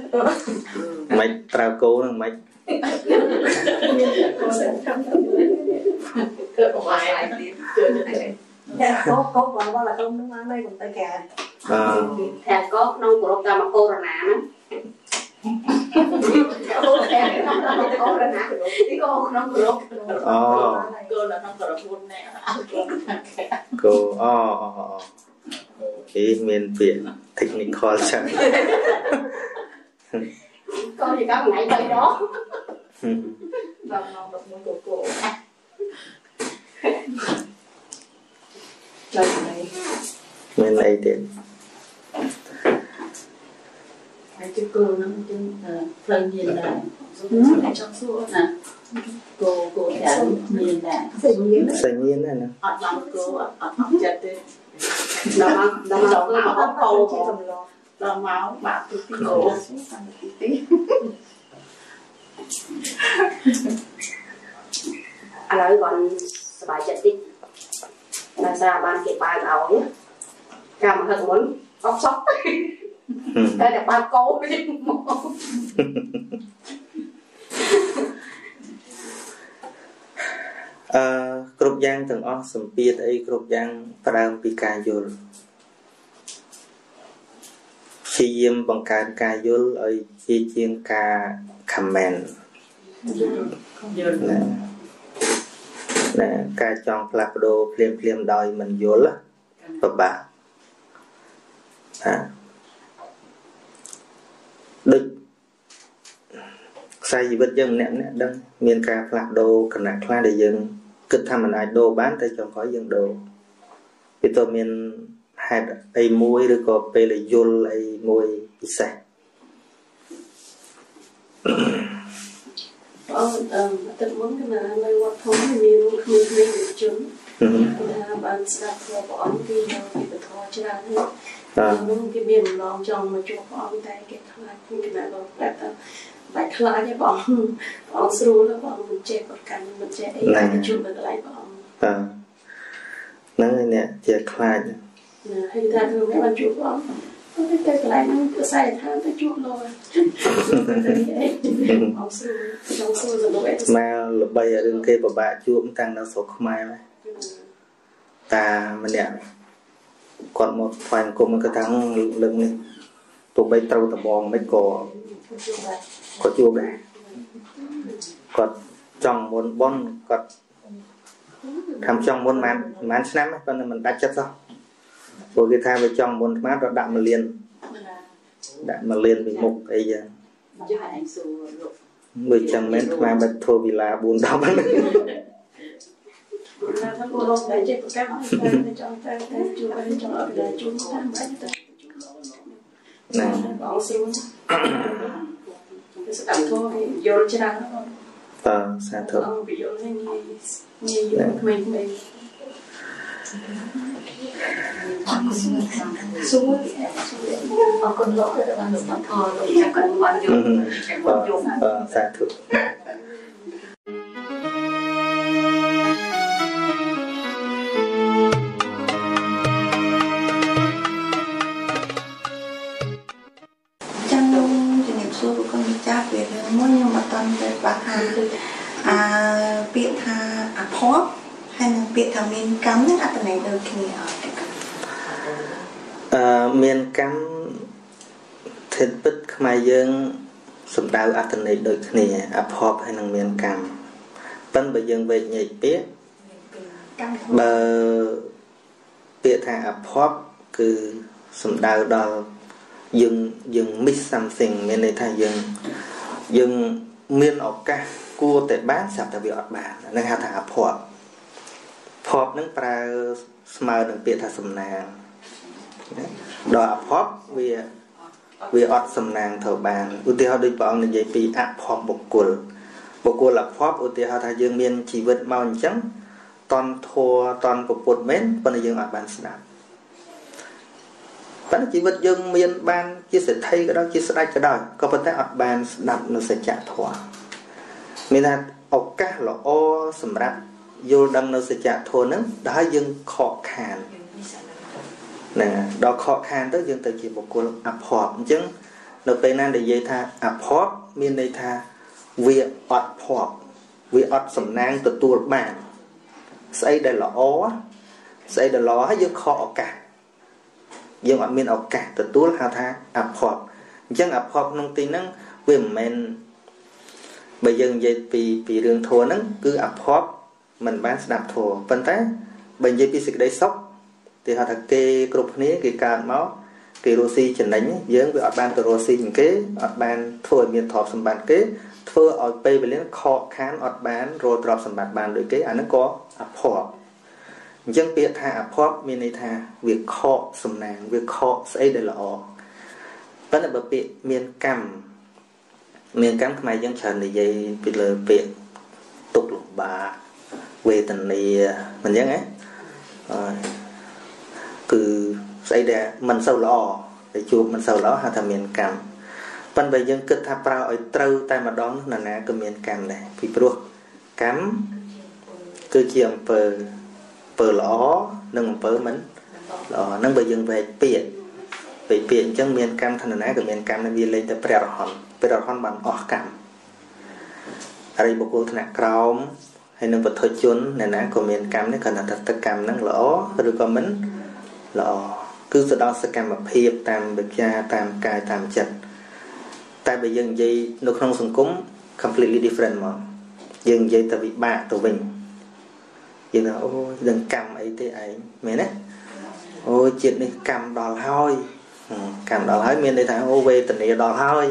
មិនត្រាវគោហ្នឹងមិនគឺបងឯងទៀតតែកោកោបងបងឡើងនឹងមកនេះខ្ញុំទៅកែអឺតែកោក្នុងក្រុមតាមកូរ៉ូណាហ្នឹង cô oh. Cô là oh, oh, oh. Cái miền biển technical chẳng Cô thì có ngày đây đó Vòng vòng đọc môi của cô Mình này tiền Đấy, cái cô nó trên phần nhìn là trong số là cô cô đã nhìn là tự nhiên tự nhiên này nè. Ở lòng cô ở chặt đi. Là máu cô. máu bạc từ tí. Cổ tí anh ấy còn bài chặt đi là ra ban kịp bài đầu nhé. Cả mà hận muốn óc sóc. នគេបើកឲ្យកម្មហឹកមុនអត់សោះតែតែបើកកោវិញមកអឺគ្រប់យ៉ាងទាំងអស់សម្ពាធអីគ្រប់យ៉ាងផ្ដើមពីការយល់ព្យាយាមបង្កើនការយល់ឲ្យជាជាងការ comment không giờ ណាណាការចង់ផ្លាស់ប្ដូរភ្លាមភ្លាមៗដោយមិនយល់ណាពិបាកណា ដូចខ្សែជីវិតយើងម្នាក់ម្នាក់ដឹងមានការផ្លាស់ប្ដូរគណៈខ្លះដែលយើងគិតថាមិនអាចដូរបានតែចុងក្រោយយើងដូរពីទៅមានហេតុអីមួយឬក៏ពេលដែលយល់អីមួយពិសេសបងអឺទឹកមុនគឺនៅវត្តធំមានគ្មានគ្មានយុវជនថាបានស្ដាប់ព្រះព្រះអង្គពីនៅពីពធច្រើនហើយ អឺនោះគេមានម្លងចង់មកជួបព្រះអង្គតែគេខ្លាចពីគណៈបងប្រាប់ថាបាច់ខ្លាចទេបងព្រះអង្គស្រួលហើយបងមិនចេះប្រកាន់មិនចេះអីទៅជួបនៅកន្លែងព្រះអង្គអឺហ្នឹងឯនេះជាខ្លាចណាហើយថាធ្វើមិនបានជួបព្រះអង្គទៅទៅកន្លែងហ្នឹងគឺខ្សែឋានទៅជួបលោកអង្គស្រួលចង់ស្រួលទៅលោកអីស្មាល្បីឲ្យរឿងគេពិបាកជួបតាំងនៅស្រុកខ្មែរហ្នឹងតាម្នាក់ គាត់មកថ្វាយអង្គមគាត់ថាលើកនេះទោះបីត្រូវដបងមិនក៏ក៏ជួបដែរគាត់ចង់មុនបនគាត់ថាចង់មុនប្រហែលប្រហែលឆ្នាំហ្នឹងប៉ុន្តែមិនដាច់ចិត្តសោះព្រោះគេថាវាចង់មុនអាត្មាទៅដាក់មលៀនដាក់មលៀនពីមុខអីយ៉ាង cho hai anh xù lộ មើលចឹងមែនអាត្មាបាត់ធ្វើវិឡា4 10ហ្នឹង Pháp Cô Rôn đại dịch của các bạn ta để cho ta ta chú ba cho ở đại chú ta ba ta nè bọn siêu cái sự tạm thua thì vô chưa đang ờ xa thượng ông bị vô lên nghe nghe mình mình con lỗ cái bạn được thọ rồi chắc cần quan dụng chắc quan dụng xa thượng ថាមានកម្មហ្នឹងអត្ថន័យដូចគ្នាអត់ទេអឺមានកម្មធិតពិតខ្មែរយើងសំដៅអត្ថន័យដូចគ្នាអភ័ព្វហើយនឹងមានកម្មប៉ិនបើយើងវេកញែកពាក្យកម្មធម៌បើពាក្យថាអភ័ព្វគឺសំដៅដល់យើងយើង miss something មានន័យថាយើងយើងមានឱកាសគួរតែបានស្រាប់តែវាអត់បានហ្នឹងហៅថាអភ័ព្វ ភ័ព្វហ្នឹងប្រើស្មើនឹងពាក្យថាសំណាងដល់អភ័ព្វវាវាអត់សំណាងទៅបានឧទាហរណ៍ដូចព្រះអង្គនិយាយពីអភ័ព្វបុគ្គលបុគ្គលអភ័ព្វឧទាហរណ៍ថាយើងមានជីវិតមកអញ្ចឹងតន់ធัวតន់ពុទ្ធមែនប៉ុន្តែយើងអាចបានស្ដាប់ប៉ុន្តែជីវិតយើងមានបានជាសេដ្ឋីក៏ដោយជាស្ដេចក៏ដោយក៏ប៉ុន្តែអត់បានស្ដាប់នៅសច្ចធម៌មានថាឱកាសល្អសម្រាប់ យល់ដឹងនៅសច្ចធម៌ហ្នឹងដែលយើងខកខានហ្នឹងហើយដល់ខកខានទៅយើងទៅជាបុគ្គលអភ័ព្វអញ្ចឹងនៅពេលណាដែលនិយាយថាអភ័ព្វមានន័យថាវាអត់ភ័ព្វវាអត់សំណាងទទួលបានស្អីដែលល្អស្អីដែលល្អហើយយើងខកឱកាសយើងអត់មានឱកាសទទួលហៅថាអភ័ព្វអញ្ចឹងអភ័ព្វក្នុងទីហ្នឹងវាមិនមែនបើយើងនិយាយពីពីរឿងធัวហ្នឹងគឺអភ័ព្វ មិនបានស្ដាប់ធัวប៉ុន្តែបើនិយាយពីសេចក្តីសុខទីហៅថាគេគ្រប់គ្នាគេកើតមកគេរស់ស៊ីចំណេញយើងវាអត់បានទៅរស់ស៊ីជាងគេអត់បានធ្វើឲ្យមានទ្រព្យសម្បត្តិគេធ្វើឲ្យពេលវេលាខកខានអត់បានរលទ្រព្យសម្បត្តិបានដូចគេអាហ្នឹងក៏អភ័ព្វអញ្ចឹងពាក្យថាអភ័ព្វមានន័យថាវាខកសំណាងវាខកស្អីដែលល្អប៉ុន្តែបើពាក្យមានកម្មមានកម្មខ្មែរយើងច្រើននិយាយពីលើពាក្យទុកលំបាក វេទនាមិនអញ្ចឹងហ៎គឺស្អីដែលមិនសូវល្អតែជួបមិនសូវល្អហៅថាមានកម្មប៉ុន្តែយើងគិតថាប្រើឲ្យត្រូវតែម្ដងណាណាក៏មានកម្មដែរពីព្រោះកម្មគឺជាអំពើអំពើល្អនិងអំពើមិនល្អហ្នឹងបើយើងវែកពាក្យវែកពាក្យអញ្ចឹងមានកម្មឋានណាក៏មានកម្មនឹងវាលេងតែព្រះរហន្តព្រះរហន្តបានអស់កម្មអរិយបុគ្គលថ្នាក់ក្រោម ហើយនឹងពុទ្ធជនអ្នកណាក៏មានកម្មនេះគ្រាន់តែទឹកកម្មហ្នឹងល្អឬក៏មិនល្អគឺទៅដល់សកម្មភាពតាមវិជ្ជាតាមកាយតាមចិត្តតែបើយើងនិយាយនៅក្នុងសង្គម completely different មកយើងនិយាយទៅវិបាកទៅវិញយើងថាអូយដឹងកម្មអីទេឯងមែនទេអូយជាតិនេះកម្មដល់ហើយកម្មដល់ហើយមានន័យថាអូវេទនាដល់ហើយ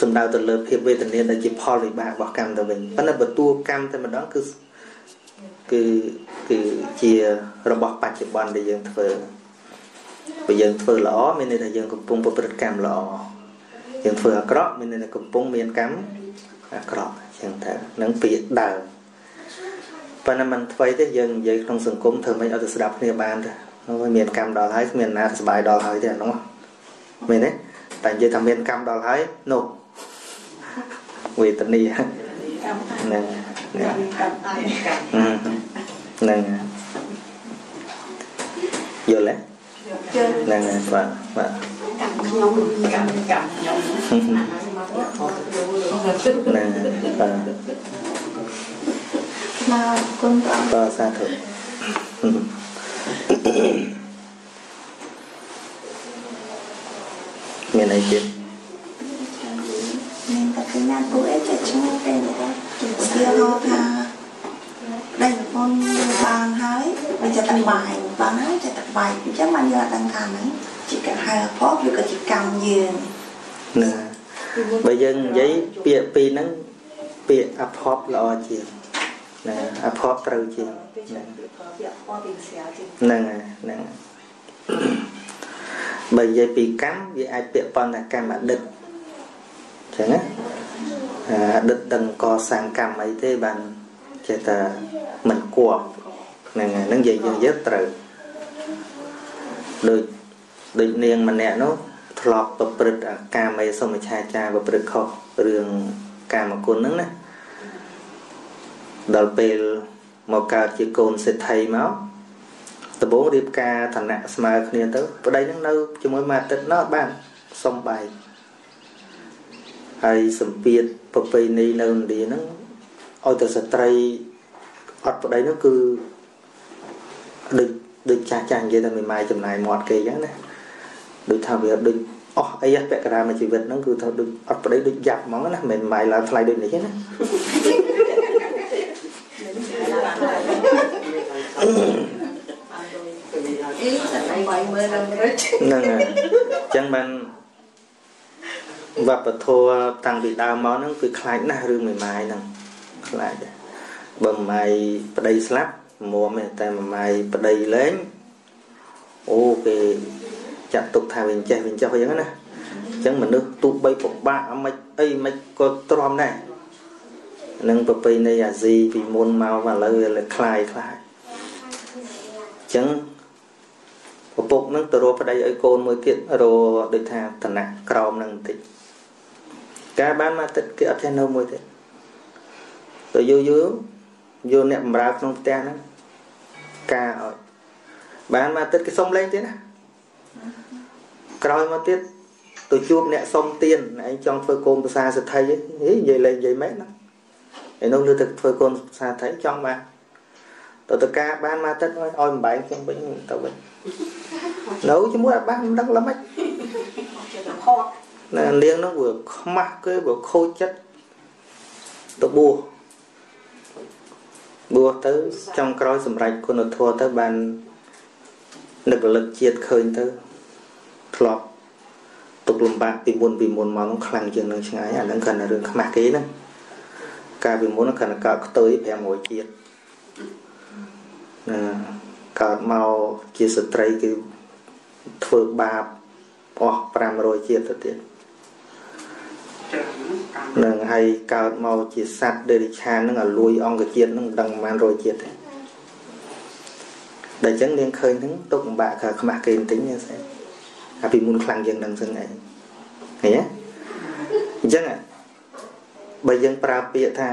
សំដៅទៅលើភាពវេទនាដែលជាផលវិបាករបស់កម្មទៅវិញប៉ុន្តែបើតួកម្មតែម្ដងគឺគឺគឺជារបស់បច្ចុប្បន្នដែលយើងធ្វើបើយើងធ្វើល្អមានន័យថាយើងកំពុងប្រព្រឹត្តកម្មល្អយើងធ្វើអាក្រក់មានន័យថាកំពុងមានកម្មអាក្រក់អញ្ចឹងទៅនឹងពាក្យដើមប៉ុន្តែมันថ្មីទេយើងនិយាយក្នុងសង្គមធ្វើម៉េចឲ្យទៅស្ដាប់គ្នាបានទៅអូយមានកម្មដល់ហើយគ្មានណាសុបាយដល់ហើយទេអានោះមែនទេ តែនិយាយថាមានកម្មដល់ហើយនោះវេទនាហ្នឹងហ្នឹងយល់ទេហ្នឹងហើយបាទបាទខ្ញុំកម្មកម្មខ្ញុំហ្នឹងបាទមកគុណព្រះបាទសាធុ មានអីទៀតមានតែកញ្ញាពួកអីចេះឈ្មោះទេនេះឧទាហរណ៍ថាដៃប្រពន្ធបានហើយវាចិត្តតែបាយបានហើយចិត្តតែបាយអញ្ចឹងបានយើងអត់ដឹងថាហ្នឹងជាកហៅអភ័ព្វឬក៏ជាកម្មយើងណាបើយើងនិយាយពាក្យពីរហ្នឹងពាក្យអភ័ព្វល្អជាងណាអភ័ព្វត្រូវជាងហ្នឹងហ្នឹងហ្នឹង បើនិយាយពីកម្មវាអាចពាក្យប៉ុន្តែកម្មអតីតអញ្ចឹងណាអតីតដឹងកសាងកម្មអីទេបានចេះតែមិនគួរហ្នឹងហើយហ្នឹងនិយាយយើងយកត្រូវដូចដូចនាងម្នាក់នោះធ្លាប់ប្រព្រឹត្តកាមេសុមិឆាចាប្រព្រឹត្តខុសរឿងកាមគុណហ្នឹងណាដល់ពេលមកកើតជាកូនសេដ្ឋីមក ដំបូងរៀបការឋានៈស្មើគ្នាទៅប្តីនឹងនៅជាមួយមួយអាទិត្យនោះបានសុំបាយហើយសម្ពាធប្រពៃណីនៅឥណ្ឌាហ្នឹងឲ្យតែស្ត្រីអត់ប្តីនោះគឺដូចដូចចាស់ចាស់និយាយតែមិនម៉ាយចំណាយមាត់គេអញ្ចឹងណាដូចថាវាដូចអស់អីពាក់កណ្ដាលមួយជីវិតហ្នឹងគឺថាដូចអត់ប្តីដូចយ៉ាប់ហ្មងណាមិនម៉ាយឡើងថ្លៃដូចនេះ ថ្លៃមើលអាមេរិកហ្នឹងហើយអញ្ចឹងបានវប្បធម៌តាំងពីដើមមកហ្នឹងគឺខ្លាចណាស់រឿងមេម៉ាយហ្នឹងខ្លាចបើម៉ាយប្តីស្លាប់មួមតែម៉ាយប្តីលែងអូគេចាត់ទុកថាវិញចេះវិញចុះអញ្ចឹងណាអញ្ចឹងមនុស្សទូបីពិបាកអាមិនអីមិនក៏ទ្រាំដែរនឹងប្រពៃណីអាស៊ីពីមុនមកឥឡូវវាខ្លាយខ្លាយអញ្ចឹង ពពុកនឹងទៅរកប្តីឲ្យកូនមួយទៀតរកដូចថាឋានៈក្រោមនឹងបន្តិចការបានមកទឹកគេអត់ចេះនៅមួយទៀតទៅយូរយូរយកអ្នកបម្រើក្នុងផ្ទះហ្នឹងការឲ្យបានមកទឹកគេសុំលេងទៀតណាក្រោយមកទៀតទៅជួបអ្នកសុំទៀនឯងចង់ធ្វើកូនភាសាសិទ្ធិហីនិយាយលេងនិយាយមែនណាឯនោះលើទៅធ្វើកូនភាសាសិទ្ធិចង់បានទៅតការបានមកទឹកឲ្យឲ្យបំបែកខ្ញុំវិញទៅវិញ នៅជាមួយអាបានមិនដឹងល្មិចណានាងនោះវាខ្មាស់គេវាខូចចិត្តទៅបួសបួសទៅចុងក្រោយសម្រេចគុណធម៌ទៅបាននឹករលឹកជាតិឃើញទៅធ្លាប់ទុកលំបាកពីមុនពីមុនមកនោះខ្លាំងជាងនឹងឆ្ងាយអាហ្នឹងគ្រាន់តែរឿងខ្មាស់គេហ្នឹងកាលពីមុនគ្រាន់តែកើតខ្ទុយ500ជាតិណាកើតមក ជាស្ត្រីគឺធ្វើបាបអស់500ជាតិទៅទៀតនឹងហើយកើតមកជាសត្វដេរិឆាននឹងឲ្យលួយអង្គជាតិនឹងមិនដឹងប៉ុន្មានរយជាតិទេដែលចឹងនាងឃើញហ្នឹងទុកលំបាកខខ្មាស់គេបន្តិចណាស្អីអាពីមុនខ្លាំងជាងនឹងសឹងឯងឃើញទេអញ្ចឹងបើយើងប្រើពាក្យថា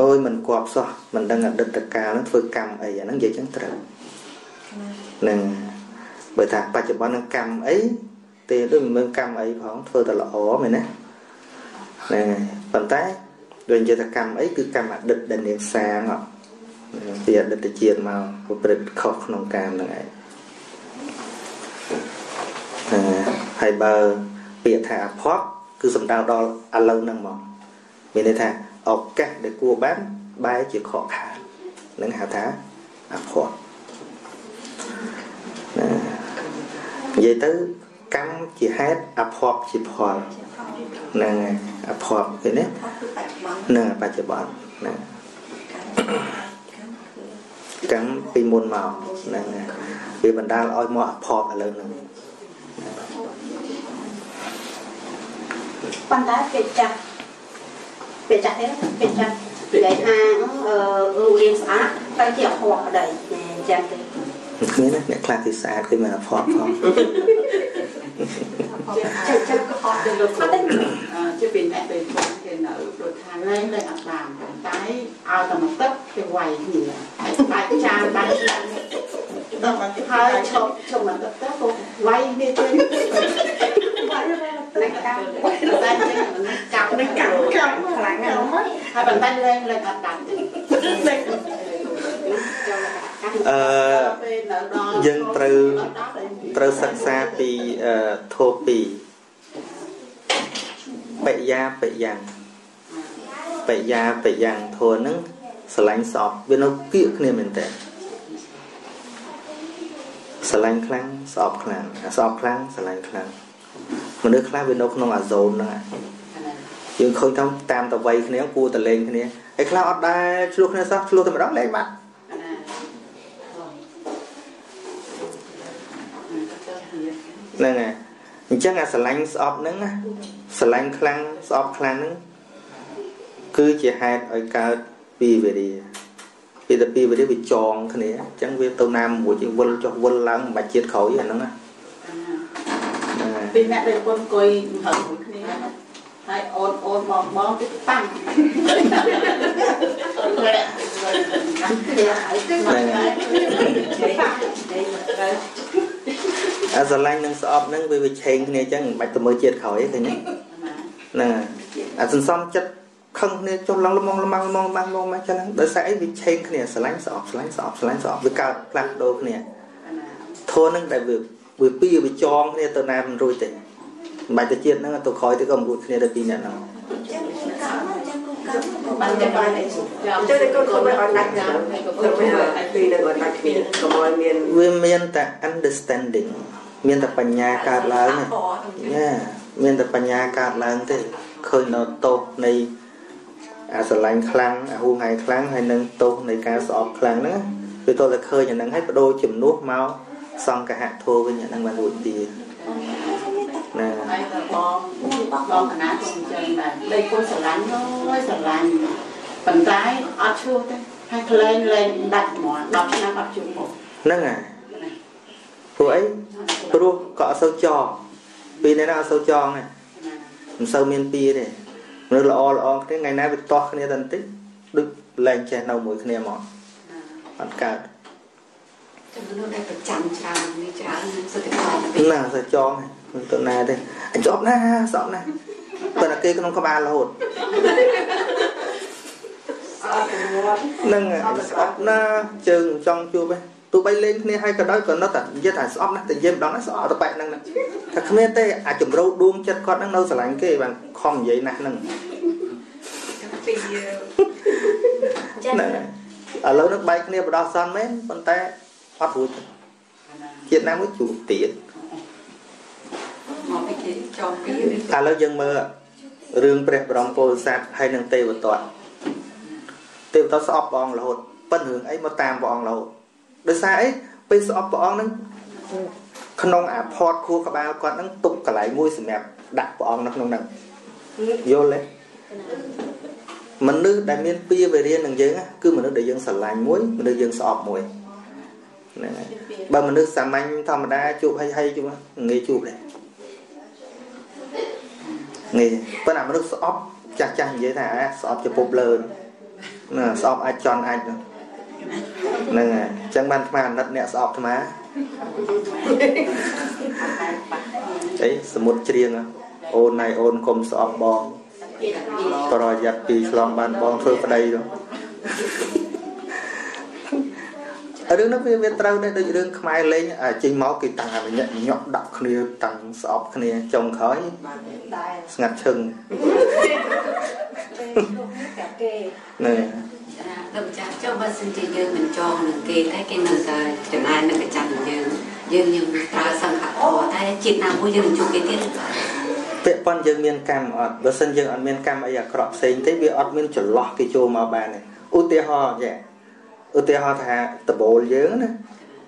អូយមិនគប់សោះមិនដឹងអតីតកាលហ្នឹងធ្វើកម្មអីអាហ្នឹងនិយាយចឹងត្រូវ នឹងបើថាបច្ចុប្បន្ននឹងកម្មអីទេដូចមិនមើលកម្មអីផងធ្វើតែល្អមែនទេហ្នឹងហើយប៉ុន្តែដូចនិយាយថាកម្មអីគឺកម្មអតីតដែលនាងសាងពីអតីតជាតិមកប្រព្រឹត្តខុសក្នុងកាមហ្នឹងឯងហើយបើពាក្យថាអភ័ព្វគឺសំដៅដល់ឥឡូវហ្នឹងមកមានន័យថាឱកាសដែលគួរបានបែរជាខកខាននឹងហៅថាអភ័ព្វណា និយាយទៅកម្មជាហេតុអភ័ព្វជាផលហ្នឹងហើយអភ័ព្វឃើញទេហ្នឹងបច្ចុប្បន្នហ្នឹងកម្មពីមុនមកហ្នឹងវាបណ្ដាលឲ្យមកអភ័ព្វឥឡូវហ្នឹងប៉ុន្តែពេលចាស់ពេលចាស់ទេពេលចាស់និយាយថាអឺរូបរាងស្អាតតែជាអភ័ព្វប្តីអញ្ចឹងទេគ្មានអ្នកខ្លះគឺស្អាតគឺមិនអភ័ព្វផងចេះចេះក៏អត់ទៅលោកជាពីអ្នកទៅផងគេនៅព្រោះថាលែងលែងអត់បានប៉ុន្តែឲ្យតែមកទឹកគេវាយគ្នាបាច់ចានបាច់ឆ្នាំដល់មកហើយឈប់ឈប់មកទឹកទៅក៏វាយគ្នាទៀតវាយនឹងកម្មវាយតែនឹងកម្មនឹងកម្មកម្មខ្លាំងណាស់ហើយប៉ុន្តែលែងលែងអត់បានទេ អឺយើងត្រូវត្រូវសិក្សាពីធោពីបយាបយ៉ាងបយាបយ៉ាងធោនឹងស្រឡាញ់ស្អប់វានៅគៀកគ្នាមែនតើស្រឡាញ់ខ្លាំងស្អប់ខ្លាំងស្អប់ខ្លាំងស្រឡាញ់ខ្លាំងមនុស្សខ្លះវានៅក្នុងអាហ្សូនហ្នឹងយើងឃើញតាមតាមតវ័យគ្នាគួរតលេងគ្នាហើយខ្លះអត់ដែរឆ្លោះគ្នាសោះឆ្លោះតែម្ដងលេងបាត់ ហ្នឹងហើយអញ្ចឹងអាស្រឡាញ់ស្អប់ហ្នឹងណាស្រឡាញ់ខ្លាំងស្អប់ខ្លាំងហ្នឹងគឺជាហេតុឲ្យកើតពីវេរាពីតែពីវេរាវាចងគ្នាអញ្ចឹងវាទៅណាមួយជាវិលចុះវិលឡើងមិនបាច់ជាតិក្រោយអាហ្នឹងណាពីអ្នកដែលគុនអង្គុយហើយមួយគ្នាហើយអូនអូនបងបងទៅតាំង អាស្រឡាញ់នឹងស្អប់នឹងវាវាឆេងគ្នាអញ្ចឹងមិនបាច់ទៅមើលជាតិក្រោយទេឃើញទេណាអាសន្សំចិត្តខឹងគ្នាចុះឡើងលំងលំងលំងលំងលំងមកចឹងដោយសារអីវាឆេងគ្នាស្រឡាញ់ស្អប់ស្រឡាញ់ស្អប់ស្រឡាញ់ស្អប់វាកើតផ្លាស់ប្ដូរគ្នាធននឹងដែលវាវាពីវាចងគ្នាទៅណាមិនរួចទេមិនបាច់ទៅជាតិហ្នឹងទៅក្រោយទៅក៏មិនរួចគ្នាទៅពីអ្នកហ្នឹងបានតែបានតែជួយតែគាត់គាត់អត់ដាច់ណាគាត់អាចពីនៅអត់ដាច់គ្នាកុំឲ្យមានវាមានតែ understanding មានតែបញ្ញាកើតឡើងណាមានតែបញ្ញាកើតឡើងទេឃើញនៅទោសនៃអាស្រឡាញ់ខ្លាំងអាហួងហែខ្លាំងហើយនឹងទោសនៃការស្អប់ខ្លាំងហ្នឹងវាតើតែឃើញអាហ្នឹងហើយបដូរជំនួសមកសង្កហៈធោវិញអាហ្នឹងបានរួចទៀតណាហើយទៅបងបងកណាក៏អញ្ចឹងដែរដីគុណស្រឡាញ់ហើយស្រឡាញ់ប៉ុន្តែអត់ឈ្លោះទេហើយក្លែងលែងដាច់ហ្មង10ឆ្នាំអត់ជួបមកហ្នឹងហើយ ព្រោះអីព្រោះក៏អត់សូវចងពីនេះណាអត់សូវចងទេមិនសូវមានពីទេមនុស្សល្អល្អគ្នាថ្ងៃណាវាទាស់គ្នាតែបន្តិចដូចលែងចេះនៅមួយគ្នាមកអត់កើតចំនួនដែលប្រចាំច្រើននេះច្រើនសុទ្ធតែណាសចងមិនទៅណាទេអញស្អប់ណាស្អប់ណាប៉ុន្តែគេក្នុងក្បាលរហូតនឹងស្អប់ណាជើងចង់ជួបទេ ទោះបីលេងគ្នាហើយក៏ដោយក៏នៅតែនិយាយថាស្អប់ណាស់តែនិយាយម្ដងណាស្អប់ទៅបែបហ្នឹងថាគ្មានទេអាចចម្រោដួងចិត្តគាត់ហ្នឹងនៅស្រឡាញ់គេបានខំនិយាយណាស់ហ្នឹងពីហ្នឹងឥឡូវនឹងបែកគ្នាបដោះសន់មែនប៉ុន្តែអត់រួចជាតិណាមួយជួបទៀតចំពីឥឡូវយើងមើលរឿងព្រះបរមពោធិសត្វហើយនឹងទេវទត្តទេវទត្តស្អប់ព្រះអង្គរហូតប៉ិនរឿងអីមកតាមព្រះអង្គរហូត ដោយសារអីពេលស្អប់ព្រះអង្គហ្នឹងក្នុងអាផតខួរក្បាលគាត់ហ្នឹងទុកកន្លែងមួយសម្រាប់ដាក់ព្រះអង្គនៅក្នុងហ្នឹងយល់ទេមនុស្សដែលមានពៀវេរានឹងយើងគឺមនុស្សដែលយើងស្រឡាញ់មួយមនុស្សយើងស្អប់មួយហ្នឹងហើយបើមនុស្សសាមញ្ញធម្មតាជួបហីហីជួបងាយជួបដែរងាយប៉ុន្តែមនុស្សស្អប់ចាស់ចាស់និយាយថាអាស្អប់ចំពប់លើណាស្អប់អាចចន់អាចហ្នឹង ហ្នឹងហើយអញ្ចឹងបានអាត្មាអាណិតអ្នកស្អប់អាត្មាអីសមុទ្រច្រៀងអូនណៃអូនកុំស្អប់បងប្រយ័ត្នពីឆ្លងបានបងធ្វើប្តីទៅរឿងនោះវាវាត្រូវដែរដូចរឿងខ្មែរលេងចេញមកគេតាំងអាញឹកញក់ដាក់គ្នាតាំងស្អប់គ្នាចុងក្រោយស្ងាត់ឈឹងណែ ដល់ចាស់ចុះបើសិនជាយើងមិនចងនឹងគេតែគេនៅតែចំណាយនឹងកចាំយើងយើងយើងប្រើសង្ឃធម៌តែជាតិណាមួយយើងនឹងជួបគេទៀតពាក់ព័ន្ធយើងមានកម្មអត់បើសិនយើងអត់មានកម្មអីអាក្រក់ផ្សេងទេវាអត់មានចន្លោះគេចូលមកបានទេឧទាហរណ៍ចាឧទាហរណ៍ថាដបូលយើងណា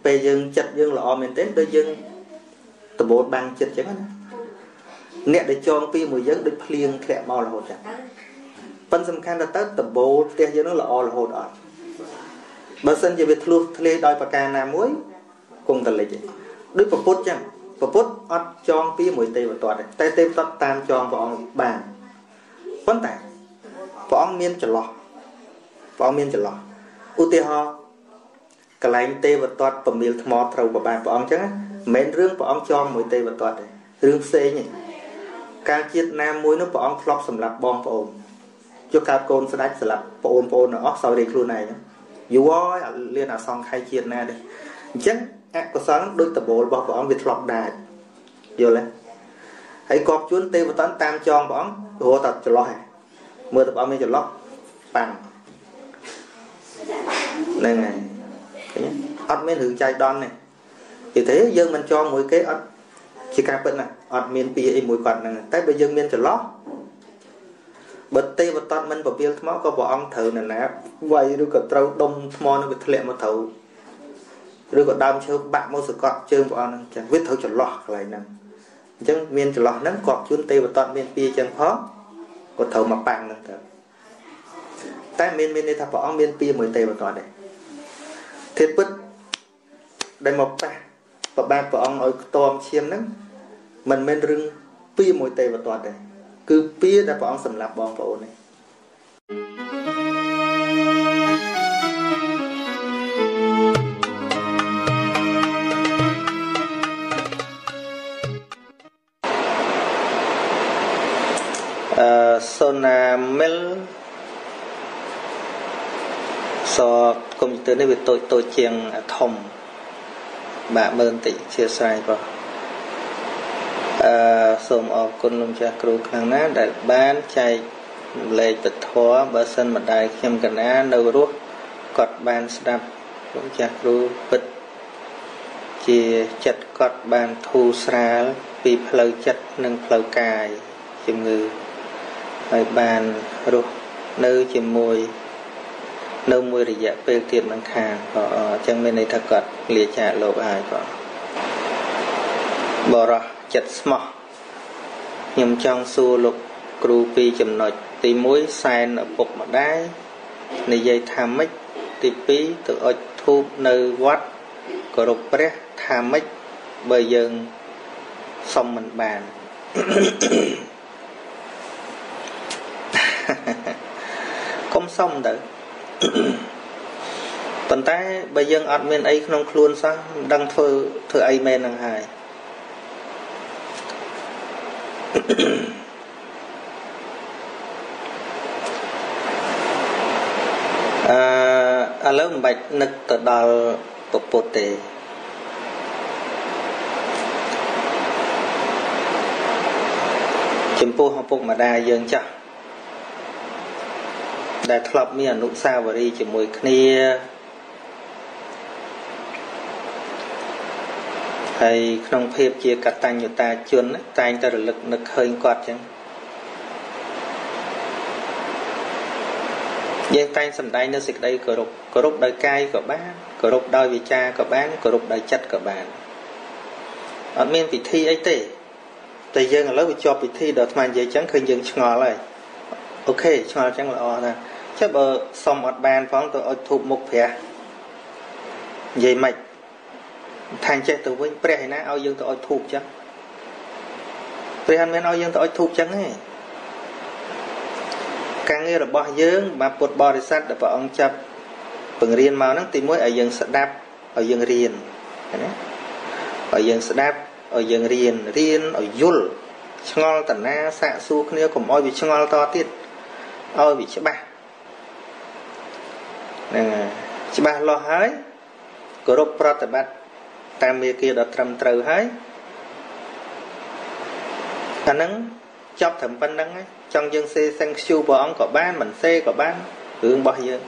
ពេលយើងចិត្តយើងល្អមែនទេដូចយើងដបូលបាំងចិត្តចឹងណាអ្នកដែលចងពីមួយយើងដូចភ្លៀងធ្លាក់មករហូតចឹង ប៉ុន្តែសំខាន់ទៅទៅដបូលផ្ទះយើងនឹងល្អរហូតអត់បើសិនជាវាធ្លុះធ្លាយដោយប្រការណាមួយគង់តលិចឯងដូចពពុទ្ធចឹងពពុទ្ធអត់ចងពីមួយទេវទត្តទេតែទេវទត្តតាមចងព្រះអង្គបានប៉ុន្តែព្រះអង្គមានចន្លោះព្រះអង្គមានចន្លោះឧទាហរណ៍កលែងទេវទត្តប្រមៀលថ្មត្រូវប្របាទព្រះអង្គចឹងមិនមែនរឿងព្រះអង្គចងមួយទេវទត្តទេរឿងផ្សេងទេកាលជាតិណាមួយនោះព្រះអង្គធ្លាប់សម្លាប់បងប្អូន ជួកើតកូនស្ដាច់ស្លាប់ប្អូនប្អូនអស់សោយរីខ្លួនឯងយូរហើយលៀនអសង្ខ័យជាតិណាទេអញ្ចឹងអកុសលនឹងដូចតបូលរបស់ព្រះអង្គវាធ្លាប់ដាច់យល់ទេហើយកប់ជួនទេវតនតាមចងព្រះអង្គរហូតតែចន្លោះឯងមើលទៅព្រះអង្គមានចន្លោះប៉ាំងហ្នឹងហើយឃើញអត់មានរឿងចៃដន្យទេនិយាយទៅយើងមិនចងមួយគេអត់ជាការពិតណាអត់មានពីអីមួយគាត់ហ្នឹងតែបើយើងមានចន្លោះ បើទេវតតមិនពពាលថ្មក៏ព្រះអង្គត្រូវនរណាវាយឬក៏ត្រូវដុំថ្មនឹងវាធ្លាក់មកត្រូវឬក៏ដើមឈើបាក់មកសកត់ជើងព្រះអង្គហ្នឹងចឹងវាត្រូវចន្លោះកន្លែងហ្នឹងអញ្ចឹងមានចន្លោះហ្នឹងគាត់ជួនទេវតតមានពីចឹងផងក៏ត្រូវមកប៉ាំងហ្នឹងទៅតែមានមានន័យថាព្រះអង្គមានពីមួយទេវតតដែរធាតុពិតដែលមកប៉ះប្របាទព្រះអង្គឲ្យខ្ទាំឈាមហ្នឹងមិនមែនរឿងពីមួយទេវតតទេ គឺពីដែលព្រះអង្គសម្លាប់បងប្អូននេះអឺសូណាមិលសកុំព្យូទ័រនេះវាតូចតូចជាងធំបាក់មើលបន្តិចជាស្រ័យបង អឺសូមអរគុណលោកចាស់គ្រូខាងណា ដែលបានចែកលេខពធបើសិនម្ដាយខ្ញុំកណានៅរស់គាត់បានស្ដាប់លោកចាស់គ្រូពិតជាចិត្តគាត់បានធូរស្រាលពីផ្លូវចិត្តនិងផ្លូវកាយជំងឺហើយបានរស់នៅជាមួយនៅមួយរយៈពេលទៀតមិនខានក៏អញ្ចឹងមានន័យថាគាត់លាចាកលោកហើយក៏បរោះ ចិត្តស្មោះខ្ញុំចង់សួរលោកគ្រូពីរចំណុចទី1សែនឪពុកម្ដាយនិយាយថាម៉េចទី2ទៅអុជធូបនៅវត្តគោរពព្រះថាម៉េចបើយើងសុំមិនបានកុំសុំទៅប៉ុន្តែបើយើងអត់មានអីក្នុងខ្លួនសោះមិនដឹងធ្វើធ្វើអីមែននឹងហើយ អឺឥឡូវមិនបាច់នឹកទៅដល់ពពុទ្ធទេចំពោះឪពុកម្ដាយយើងចាស់ដែលធ្លាប់មានអនុស្សាវរីយ៍ជាមួយគ្នា ហហើយក្នុងភាពជាកតញ្ញុតាជនតែងតែរលឹកនឹកឃើញគាត់ចឹងយើងតែងសម្ដែងនៅសេចក្តីគោរពគោរពដោយកាយក៏បានគោរពដោយវាចាក៏បានគោរពដោយចិត្តក៏បានអត់មានពិធីអីទេតែយើងឥឡូវវាជាប់ពិធីដល់អាត្មានិយាយចឹងឃើញយើងឆ្ងល់ហើយអូខេឆ្ងល់ចឹងល្អណាស់ចុះបើសុំអត់បានផងទៅអុជធូបមុខព្រះនិយាយម៉េច ថាចេះទៅវិញព្រះឯណាឲ្យយើងទៅអុជធូបចឹងព្រះអត់មានឲ្យយើងទៅអុជធូបចឹងទេការងាររបស់យើងបាទពុទ្ធបរិស័ទដែលព្រះអង្គចាប់បង្រៀនមកហ្នឹងទីមួយឲ្យយើងស្ដាប់ឲ្យយើងរៀនណាឲ្យយើងស្ដាប់ឲ្យយើងរៀនរៀនឲ្យយល់ឆ្ងល់តាណាសាកសួរគ្នាកុំឲ្យវាឆ្ងល់តទៀតឲ្យវាច្បាស់ហ្នឹងហើយច្បាស់លាស់ហើយគោរពប្រតិបត្តិ តាមមេគាដ៏ត្រឹមត្រូវហើយអាហ្នឹងចប់ត្រឹមប៉ុណ្្នឹងហើយចង់យើងសេ thank you ព្រះអង្គក៏បានមិនសេក៏បានរឿងរបស់យើង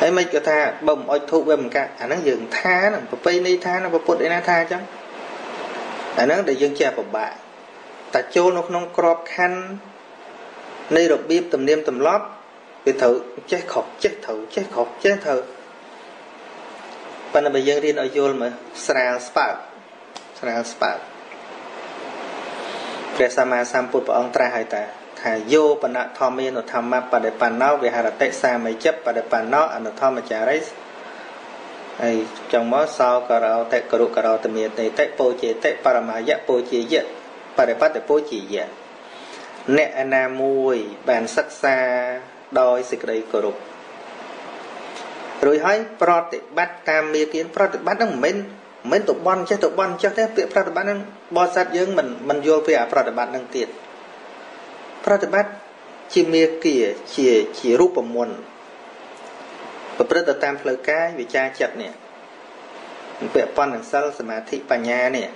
ហើយមិនក៏ថាបើមិនអុជធូបវាមិនកាអាហ្នឹងយើងថាហ្នឹងប្រពៃណីថាហ្នឹងពុទ្ធឯណាថាអញ្ចឹងអាហ្នឹងដែលយើងចេះពិបាកតែចូលនៅក្នុងក្របខ័ណ្ឌនៃរបៀបទំនៀមទម្លាប់ វាត្រូវចេះខុសចេះត្រូវចេះខុសចេះត្រូវប៉ុន្តែបើយើងរៀនឲ្យយល់មើលស្រាលស្បើកស្រាលស្បើកព្រះសម្មាសម្ពុទ្ធព្រះអង្គត្រាស់ហើយតាថាយោបណធម្មានុធម្មបដិបណ្ណោវិហរតិសាមិជិបដិបណ្ណោអនុធម្មចារិសហើយចង់មកសោករោតិករុករោតមេតិតិពោជេតិបរមាយៈពោជាយៈបរិបត្តិពោជាយៈអ្នកឯណាមួយបានសិក្សា ដោយសេចក្តីគោរពរួចហើយប្រតិបត្តិតាមមេគៀនប្រតិបត្តិហ្នឹងមិនមែនមិនទៅបន់ចេះទៅបន់ចេះទេពាក្យប្រតិបត្តិហ្នឹងបរិស័ទយើងមិនមិនយល់ពីអាប្រតិបត្តិហ្នឹងទៀតប្រតិបត្តិជាមេគាជាជារូបមន្តប្រព្រឹត្តទៅតាមផ្លូវកាយវិចារចិត្តនេះពាក់ព័ន្ធនឹងសិលសមាធិបញ្ញានេះ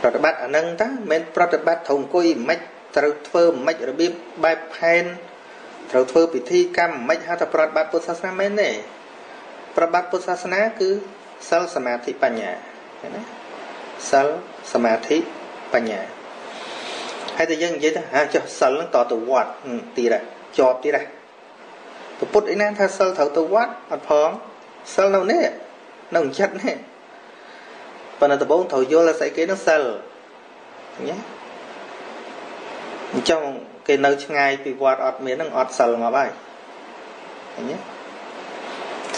ប្រតិបត្តិអានឹងតាមិនមែនប្រតិបត្តិត្រូវអង្គុយមិនត្រូវធ្វើមិនរបៀបបែបផែន ត្រូវធ្វើពិធីកម្មមិនហៅថាប្រតិបត្តិពុទ្ធសាសនាមែនទេប្រតិបត្តិពុទ្ធសាសនាគឺសិលសមាធិបញ្ញាឃើញណាសិលសមាធិបញ្ញាហើយតែយើងនិយាយទៅហាចុះសិលហ្នឹងតទៅវត្តទៀតដែរជាប់ទៀតដែរពុទ្ធឯណាថាសិលត្រូវទៅវត្តអត់ផងសិលនៅនេះនៅចិត្តនេះប៉ុន្តែដំបូងត្រូវយល់ថាស្អីគេនឹងសិលញ៉េអញ្ចឹង គេនៅឆ្ងាយពីវត្តអត់មាននឹងអត់សិលមកហើយឃើញទេ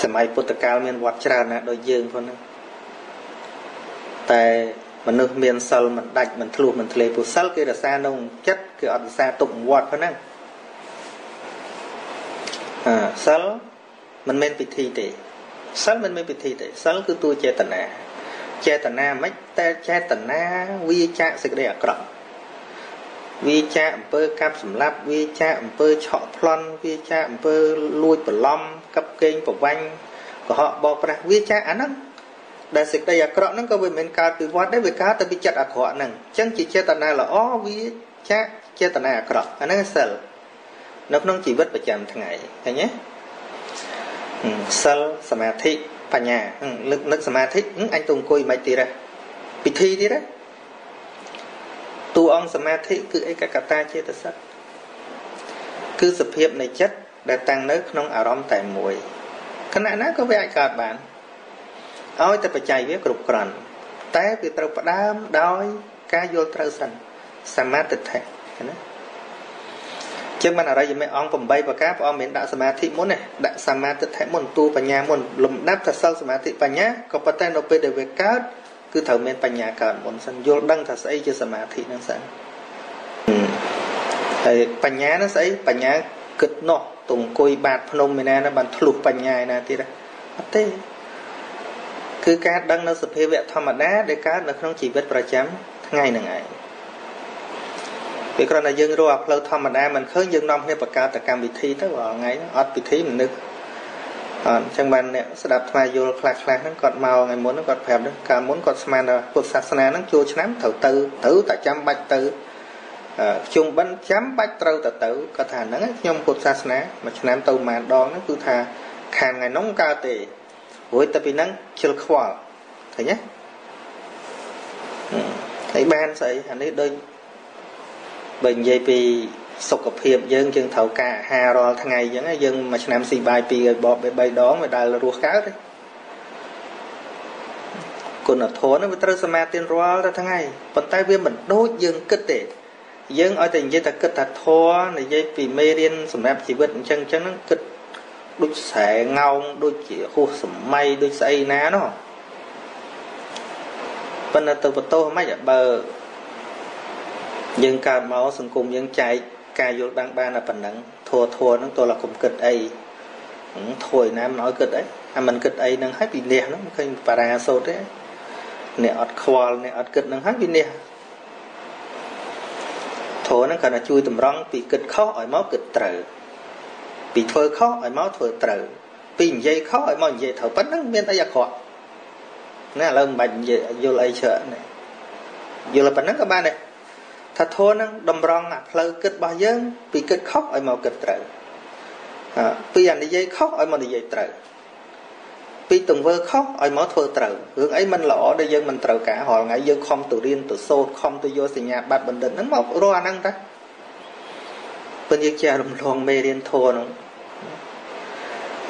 សម័យពុទ្ធកាលមានវត្តច្រើនណាស់ដូចយើងផងហ្នឹងតែមនុស្សមានសិលមិនដាច់មិនធ្លុះមិនធ្លេពុសិលគេរសានៅចិត្តគេអត់រសាទុកវត្តផងហ្នឹងអឺសិលមិនមែនពិធីទេសិលមិនមែនពិធីទេសិលគឺតួចេតនាចេតនាមិនតែចេតនាវាចាកសេចក្តីអាក្រក់ វាចាអំពើកាប់សម្លាប់វាចាអំពើឆក់ប្លន់វាចាអំពើលួចបន្លំកັບកេងប្រវាញ់កុហកបោកប្រាស់វាចាអាហ្នឹងដែលសេចក្តីអាក្រក់ហ្នឹងក៏វាមិនកើតពីវត្តដែរវាកើតទៅពីចិត្តអាក្រក់ហ្នឹងអញ្ចឹងជាចេតនាល្អវាចាចេតនាអាក្រក់អាហ្នឹងសិលនៅក្នុងជីវិតប្រចាំថ្ងៃឃើញទេសិលសមាធិបញ្ញាលើកនឹកសមាធិអញទៅអង្គុយមិនទៀតទេពិធីទៀតទេ តួអង្គសមាធិគឺឯកកតាចេតសិកគឺសភាពនៃចិត្តដែលតាំងនៅក្នុងអារម្មណ៍តែមួយខណៈណាក៏វាអាចកើតបានឲ្យតែបច្ច័យវាគ្រប់គ្រាន់តែវាត្រូវផ្ដើមដោយការយល់ត្រូវសិនសមាធិណាចឹងបានអរិយមេអង្គ8ប្រការព្រះអង្គមានដាក់សមាធិមុនណាដាក់សមាធិមុនតួបញ្ញាមុនលំដាប់ថាសិលសមាធិបញ្ញាក៏ប៉ុន្តែនៅពេលដែលវាកើត គឺត្រូវមានបញ្ញាកើតមុនសិនយល់ដឹងថាស្អីជាសមាធិហ្នឹងសិនហើយបញ្ញាហ្នឹងស្អីបញ្ញាគិតនោះទៅអង្គុយបាតភ្នំឯណាណាបានធ្លុះបញ្ញាឯណាទៀតអត់ទេគឺការដឹងនៅសភាវៈធម្មតាដែលកើតនៅក្នុងជីវិតប្រចាំថ្ងៃហ្នឹងឯងពេលគ្រាន់តែយើងរកអាផ្លូវធម្មតាមិនឃើញយើងនាំគ្នាបង្កើតតែកម្មវិធីទៅរាល់ថ្ងៃអត់ពិធីមិននឹក អត់អញ្ចឹងបានអ្នកស្ដាប់ថ្មយល់ខ្លះខ្លះហ្នឹងគាត់មកថ្ងៃមុនហ្នឹងគាត់ប្រាប់ហ្នឹងកាលមុនគាត់ស្មានថាពុទ្ធសាសនាហ្នឹងចូលឆ្នាំត្រូវទៅត្រូវតែចាំបាច់ទៅជុំបិណ្ឌចាំបាច់ត្រូវទៅទៅគាត់ថាហ្នឹងខ្ញុំពុទ្ធសាសនាមួយឆ្នាំទៅប្រហែលដងហ្នឹងគឺថាខាងថ្ងៃនោះកើតទេរួចទៅពីហ្នឹងជិលខ្វល់ឃើញទេហើយបានស្អីអានេះដូចបើនិយាយពី សុខភាពយើងយើងត្រូវការអាហាររាល់ថ្ងៃអញ្ចឹងយើងមួយឆ្នាំស៊ីបាយពីរឲ្យបប3ដងវាដែលរស់កើតទេគុណធម៌ហ្នឹងវាត្រូវសមាទានរាល់តែថ្ងៃប៉ុន្តែវាមិនដូចយើងគិតទេយើងឲ្យតែនិយាយតែគិតថាធម៌និយាយពីមេរៀនសម្រាប់ជីវិតអញ្ចឹងអញ្ចឹងហ្នឹងគិតដូចស្រែងោងដូចជាហួសសម័យដូចស្អីណានោះប៉ុន្តែទៅបន្ទោសមិនបើយើងកើតមកសង្គមយើងចែក ការយល់ដឹងបានតែប៉ុណ្ណឹងធัวធัวហ្នឹងទោះតែកុំគិតអីធัวឯណាមិនឲ្យគិតអីអាមិនគិតអីហ្នឹងហើយពីលះហ្នឹងមិនឃើញបារាសូត្រទេអ្នកអត់ខ្វល់អ្នកអត់គិតហ្នឹងហើយពីលះធัวហ្នឹងគ្រាន់តែជួយតម្រង់ពីគិតខុសឲ្យមកគិតត្រូវពីធ្វើខុសឲ្យមកធ្វើត្រូវពីនិយាយខុសឲ្យមកនិយាយត្រូវប៉ុណ្ណឹងមានអីអាក្រក់ណាឥឡូវមិនបាច់និយាយយល់អីច្រើនទេយល់ប៉ុណ្ណឹងក៏បានដែរ ថាធម៌នឹងតម្រង់អាផ្លូវគិតរបស់យើង ពីគិតខុសឲ្យមកគិតត្រូវពីអានិយាយខុសឲ្យមកនិយាយត្រូវពីទង្វើខុសឲ្យមកធ្វើត្រូវរឿងអីមិនល្អដែលយើងមិនត្រូវការរាល់ថ្ងៃយើងខំទៅរៀនទៅសូត្រខំទៅយកសញ្ញាបត្របណ្ឌិតហ្នឹងមករកអាហ្នឹងតាពេលយើងចេះរំលងមេរៀនធម៌ហ្នឹង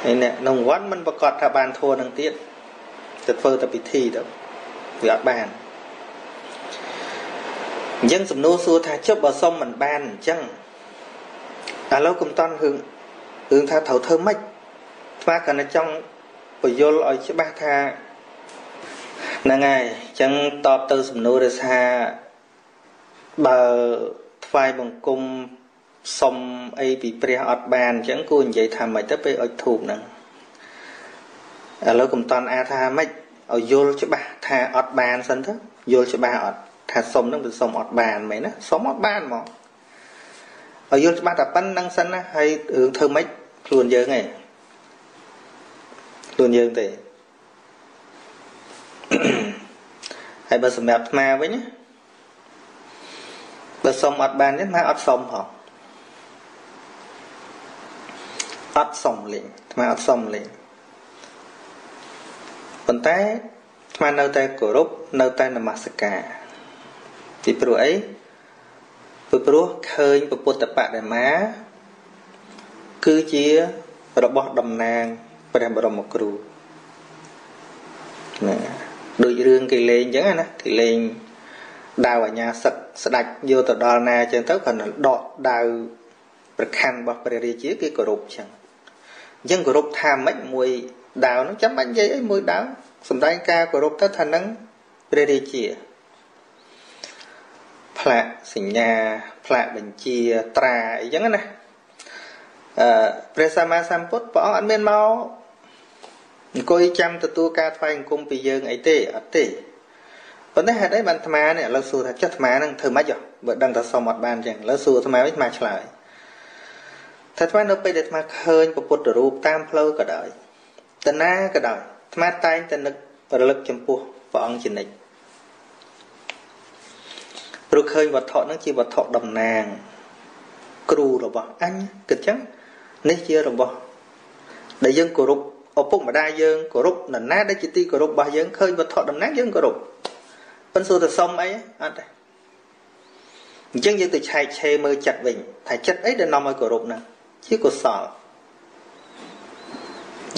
ហើយអ្នកក្នុងវត្តមិនប្រកាសថាបានធម៌ហ្នឹងទៀតទៅធ្វើតែពិធីទៅវាអត់បាន អញ្ចឹងសំណួរសួរថាចុះបើសុំមិនបានអញ្ចឹងឥឡូវកុំតន់រឿងរឿងថាត្រូវធ្វើម៉េចស្មាកណ្ណចង់បញ្យល់ឲ្យច្បាស់ថាហ្នឹងហើយអញ្ចឹងតបទៅសំណួរដែលថាបើថ្វាយបង្គំសុំអីពីព្រះអត់បានអញ្ចឹងគួរនិយាយថាម៉េចទៅពេលអុជធូបហ្នឹងឥឡូវកុំតន់អាថាម៉េចឲ្យយល់ច្បាស់ថាអត់បានសិនទៅយល់ច្បាស់អត់ ថាសុំនឹងវាសុំអត់បានមែនណាសុំអត់បានហ្មងឲ្យយល់ច្បាស់តែប៉ុណ្្នឹងសិនណាហើយរឿងធ្វើម៉េចខ្លួនយើងឯងខ្លួនយើងទេហើយបើសម្រាប់អាត្មាវិញបើសុំអត់បានទេអាត្មាអត់សុំផងអត់សុំលេងអាត្មាអត់សុំលេងប៉ុន្តែអាត្មានៅតែគោរពនៅតែនមស្ការ ពីព្រោះអីពីព្រោះឃើញពុទ្ធបដិមាគឺជារបស់តំណាងព្រះបរមគ្រូណាដូចរឿងគេលេងអញ្ចឹងណាគេលេងដាវអញ្ញាសឹកស្ដាច់យកទៅដល់ណាអញ្ចឹងទៅគាត់នឹងដកដាវប្រខ័ណ្ឌរបស់ព្រះរាជាគេគោរពអញ្ចឹងអញ្ចឹងគោរពថាម៉េចមួយដាវហ្នឹងចាំបាច់និយាយអីមួយដាវសំដែងការគោរពទៅថានឹងព្រះរាជា ផ្លាកសញ្ញាផ្លាកបញ្ជាត្រាអីចឹងណាអឺព្រះសម្មាសម្ពុទ្ធព្រះអង្គអត់មានមកអង្គុយចាំទទួលការថ្វាយអង្គមពីយើងអីទេអត់ទេប៉ុន្តែហេតុអីបានអាត្មានេះឥឡូវសួរថាចុះអាត្មានឹងធ្វើម៉េចបើដឹងថាសុំអត់បានចឹងឥឡូវសួរអាត្មាវិញអាត្មាឆ្លើយថាអាត្មានៅពេលដែលអាត្មាឃើញពុទ្ធរូបតាមផ្លូវក៏ដោយតាណាក៏ដោយអាត្មាតែងតែនឹករលឹកចំពោះព្រះអង្គជានិច្ច ព្រោះឃើញវត្ថុហ្នឹងជាវត្ថុតំណាងគ្រូរបស់អញគិតចឹងនេះជារបស់ដែលយើងគោរពឪពុកម្ដាយយើងគោរពនរណាដែលជាទីគោរពរបស់យើងឃើញវត្ថុតំណាងយើងគោរពប៉ុន្តែសួរទៅសុំអីអត់ទេអញ្ចឹងយើងទៅឆែកឆេរមើលចិត្តវិញថាចិត្តអីដែលនាំឲ្យគោរពហ្នឹងជាកុសល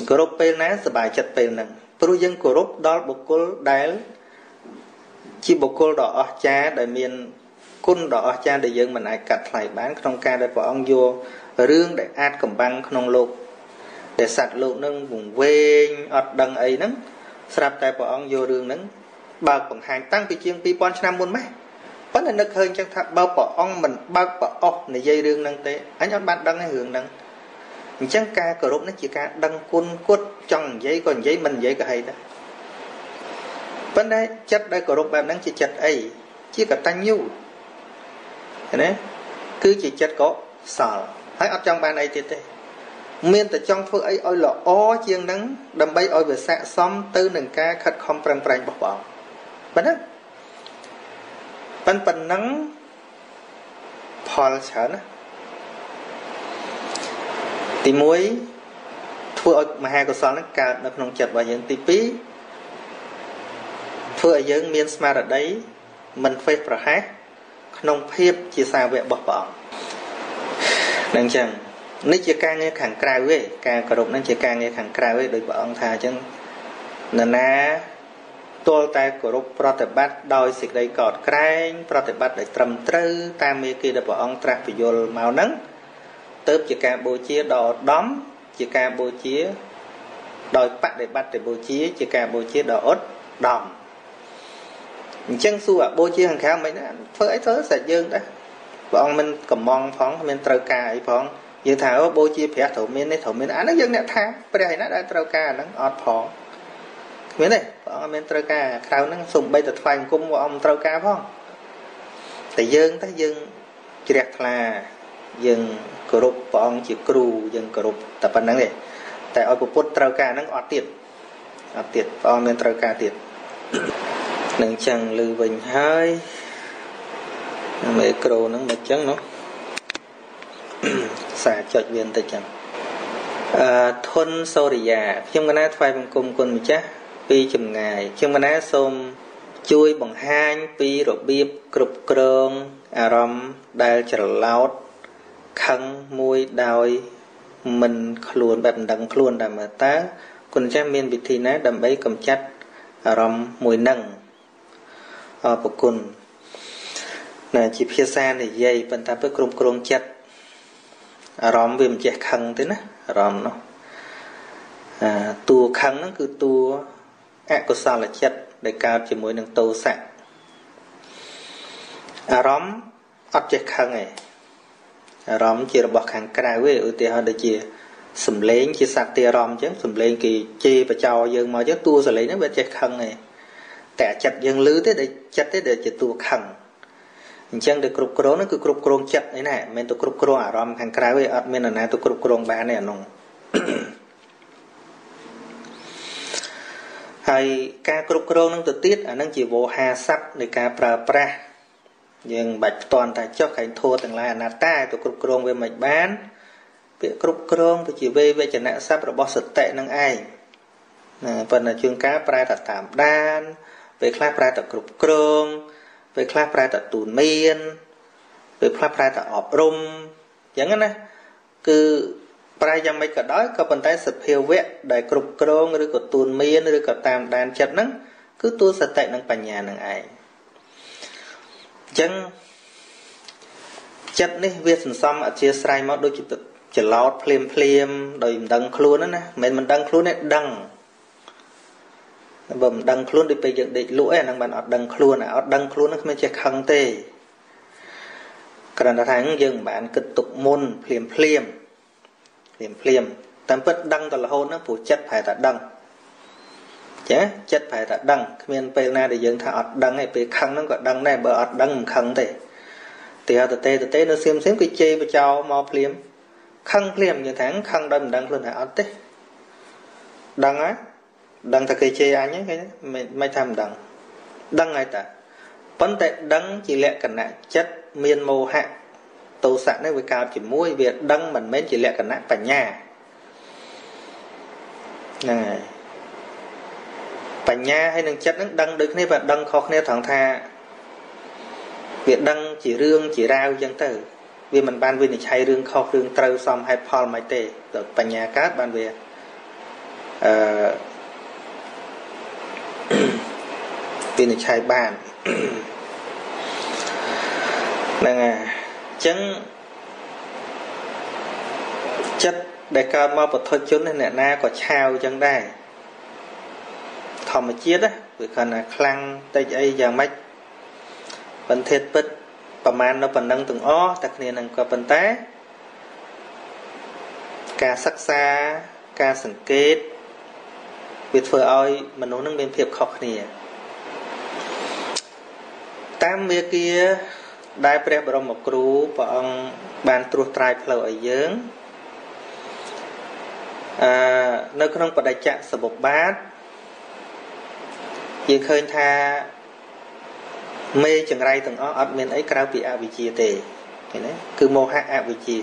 គោរពពេលណាសบายចិត្តពេលហ្នឹងព្រោះយើងគោរពដល់បុគ្គលដែល ជាបុគ្គលដ៏អស្ចារ្យដែលមានគុណដ៏អស្ចារ្យដែលយើងមិនអាចកាត់ថ្លៃបានក្នុងការដែលព្រះអង្គយករឿងដែលអាចកំបាំងក្នុងលោកដែលសត្វលោកនឹងវង្វេងអត់ដឹងអីហ្នឹងស្រាប់តែព្រះអង្គយករឿងហ្នឹងបើកបង្ហាញតាំងពីជាង2000ឆ្នាំមុនម៉េះប៉ុន្តែនឹកឃើញចឹងថាបើព្រះអង្គមិនបើកប្រអស់និយាយរឿងហ្នឹងទេអញអត់បានដឹងទេរឿងហ្នឹងអញ្ចឹងការគោរពនេះជាការដឹងគុណគុតចង់និយាយក៏និយាយមិននិយាយក៏ហីដែរ ប៉ុន្តែចិត្តដែលគោរពបែបហ្នឹងជាចិត្តអីជាកតញ្ញូណាគឺជាចិត្តកុសលហើយអត់ចង់បានអីទៀតទេមានតែចង់ធ្វើអីឲ្យល្អជាងហ្នឹងដើម្បីឲ្យវាស័ក្តិសមទៅនឹងការខិតខំប្រឹងប្រែងរបស់ព្រះអង្គប៉ុណ្ណាប៉ុណ្ប៉ុណ្ណឹងផលច្រើនណាទី1ធ្វើឲ្យមហាកុសលហ្នឹងកើតនៅក្នុងចិត្តរបស់យើងទី2 ធ្វើឲ្យយើងមានស្មារតីមិនហ្វេសប្រហែសក្នុងភាពជាសាវករបស់ព្រះអង្គនឹងអញ្ចឹងនេះជាការងារខាងក្រៅទេការគោរពនឹងជាការងារខាងក្រៅទេដោយព្រះអង្គថាអញ្ចឹងនរណាទល់តែគោរពប្រតិបត្តិដោយសេចក្តីកោតក្រែង ប្រតិបត្តិដោយត្រឹមត្រូវតាមមេគីដែលព្រះអង្គត្រាស់ពយល់មកហ្នឹងទៅជាការបូជាដ៏ឧត្តមជាការបូជា ដោយបដិបត្តិបូជា ជាការបូជាដ៏ឧត្តម អញ្ចឹងសួរអាបូជាខាងក្រៅមិនណាធ្វើអីធ្វើសាច់យើងដែរព្រះអង្គមិនកំងផងមិនត្រូវការអីផងយើងថាអូបូជាព្រះត្រូវមាននេះត្រូវមានអាហ្នឹងយើងអ្នកថាព្រះឯណាដែលត្រូវការអាហ្នឹងអត់ផងគ្មានទេព្រះអង្គមានត្រូវការក្រៅហ្នឹងសំបីតែថ្វាយអង្គមព្រះអង្គមិនត្រូវការផងតែយើងតែយើងជ្រះថ្លាយើងគោរពព្រះអង្គជាគ្រូយើងគោរពតែប៉ុណ្្នឹងទេតែឲ្យពុទ្ធត្រូវការហ្នឹងអត់ទៀតអត់ទៀតព្រះអង្គមានត្រូវការទៀត នឹងចឹងលឺវិញហើយមេក្រូហ្នឹងមិនចឹងនោះសារចុចវាបន្តិចចឹងអឺធុនសូរិយាខ្ញុំកណាថ្វាយបង្គំគុណម្ចាស់ពីចម្ងាយខ្ញុំកណាសូមជួយបង្ហាញពីរបៀបគ្រប់គ្រងអារម្មណ៍ដែលច្រឡោតខឹងមួយដោយមិនខ្លួនបែបមិនដឹងខ្លួនតែមើលតើគុណចាស់មានវិធីណាដើម្បីកម្ចាត់អារម្មណ៍មួយនឹង អរគុណណាជាភាសានិយាយប៉ុន្តែពេលគ្រប់គ្រងចិត្តអារម្មណ៍វាមិនចេះខឹងទេណាអារម្មណ៍នោះអាតួខឹងហ្នឹងគឺតួអកុសលចិត្តដែលកើតជាមួយនឹងតោសៈអារម្មណ៍អត់ចេះខឹងទេអារម្មណ៍ជារបស់ខាងក្រៅទេឧទាហរណ៍ដូចជាសំឡេងជាសត្វទារម្មណ៍អញ្ចឹងសំឡេងគេជេរបចោយើងមកអញ្ចឹងតួសំឡេងហ្នឹងវាចេះខឹងទេ តែចិត្តយើងលឺទេដែលចិត្តទេដែលជាតួខឹងអញ្ចឹងទៅគ្រប់គ្រងហ្នឹងគឺគ្រប់គ្រងចិត្តឯណាមិនមែនទៅគ្រប់គ្រងអារម្មណ៍ខាងក្រៅទេអត់មាននរណាទៅគ្រប់គ្រងបានទេអានោះហើយការគ្រប់គ្រងនឹងទៅទៀតអានឹងជាវោហាស័ព្ទនៃការប្រើប្រាស់យើងមិនបាច់ផ្ទាន់តែចុះកែងធัวទាំងឡាយអនត្តាទៅគ្រប់គ្រងវាមិនបានពាក្យគ្រប់គ្រងវាជាវេវចនៈស័ព្ទរបស់សតិនឹងឯងណាប៉ុន្តែជួនកាលប្រែតែតាមដាន ពេលខ្លះប្រែតែគ្រប់គ្រងពេលខ្លះប្រែតែទូនមានពេលខ្លះប្រែតែអប់រំអញ្ចឹងណាគឺប្រែយ៉ាងម៉េចក៏ដោយក៏ប៉ុន្តែសភាវៈដែលគ្រប់គ្រងឬក៏ទូនមានឬក៏តាមដានចិត្តហ្នឹងគឺទូសតិនិងបញ្ញានឹងឯងអញ្ចឹងចិត្តនេះវាសន្សំអធិស្រ័យមកដូចជាច្រឡោតភ្លាមភ្លាមដោយមិនដឹងខ្លួនណាមិនមិនដឹងខ្លួនទេដឹង បើមិនដឹងខ្លួនដូចពេលយើងដេកលក់ឯហ្នឹងបានអត់ដឹងខ្លួនអត់ដឹងខ្លួនហ្នឹងគ្មានចេះខឹងទេគ្រាន់តែថាយើងមិនបានគិតទុកមុនភ្លាមភ្លាមភ្លាមភ្លាមតាមពិតដឹងទៅរហូតហ្នឹងព្រោះចិត្តប្រែតែដឹងចាចិត្តប្រែតែដឹងគ្មានពេលណាដែលយើងថាអត់ដឹងទេពេលខឹងហ្នឹងក៏ដឹងដែរបើអត់ដឹងមិនខឹងទេទីហៅតទេតទេនៅសៀមសៀមគឺជេរបចោមកភ្លាមខឹងភ្លាមយើងថាខឹងដោយមិនដឹងខ្លួនថាអត់ទេដឹងហើយ ដឹងតែគេជេរអញហ្នឹងគេមិនមិនថាមិនដឹងដឹងហើយតាប៉ុន្តែដឹងជាលក្ខណៈចិត្តមានមោហៈទោសៈនេះវាកើតជាមួយវាដឹងមិនមែនជាលក្ខណៈបញ្ញាហ្នឹងហើយបញ្ញាហើយនឹងចិត្តហ្នឹងដឹងដូចគ្នាបើដឹងខុសគ្នាត្រង់ថាវាដឹងជារឿងជារាវអញ្ចឹងទៅវាមិនបានវិនិច្ឆ័យរឿងខុសរឿងត្រូវសមហេតុផលមិនទេទៅបញ្ញាកើតបានវាអឺ វិនិច្ឆ័យបានហ្នឹងហើយអញ្ចឹងចិត្តដែលកើតមកពធជនអ្នកណាក៏ឆាវអញ្ចឹងដែរធម្មជាតិណាវាគាត់ថាខ្លាំងតិចអីយ៉ាងម៉េចបន្ធាតពិតប្រមាណនៅប៉ុណ្ណឹងទាំងអស់តែគ្នានឹងក៏ប៉ុន្តែការសិក្សាការសង្កេតវាធ្វើឲ្យមនុស្សនឹងមានភាពខុសគ្នា តាមមេគាដែលព្រះបរមគ្រូព្រះអង្គបានត្រួសត្រាយផ្លូវឲ្យយើងអឺនៅក្នុងបដិច្ចសបុបាទយើងឃើញថាមេចង្រៃទាំងអស់អត់មានអីក្រៅពីអវិជ្ជាទេឃើញទេគឺមោហៈអវិជ្ជា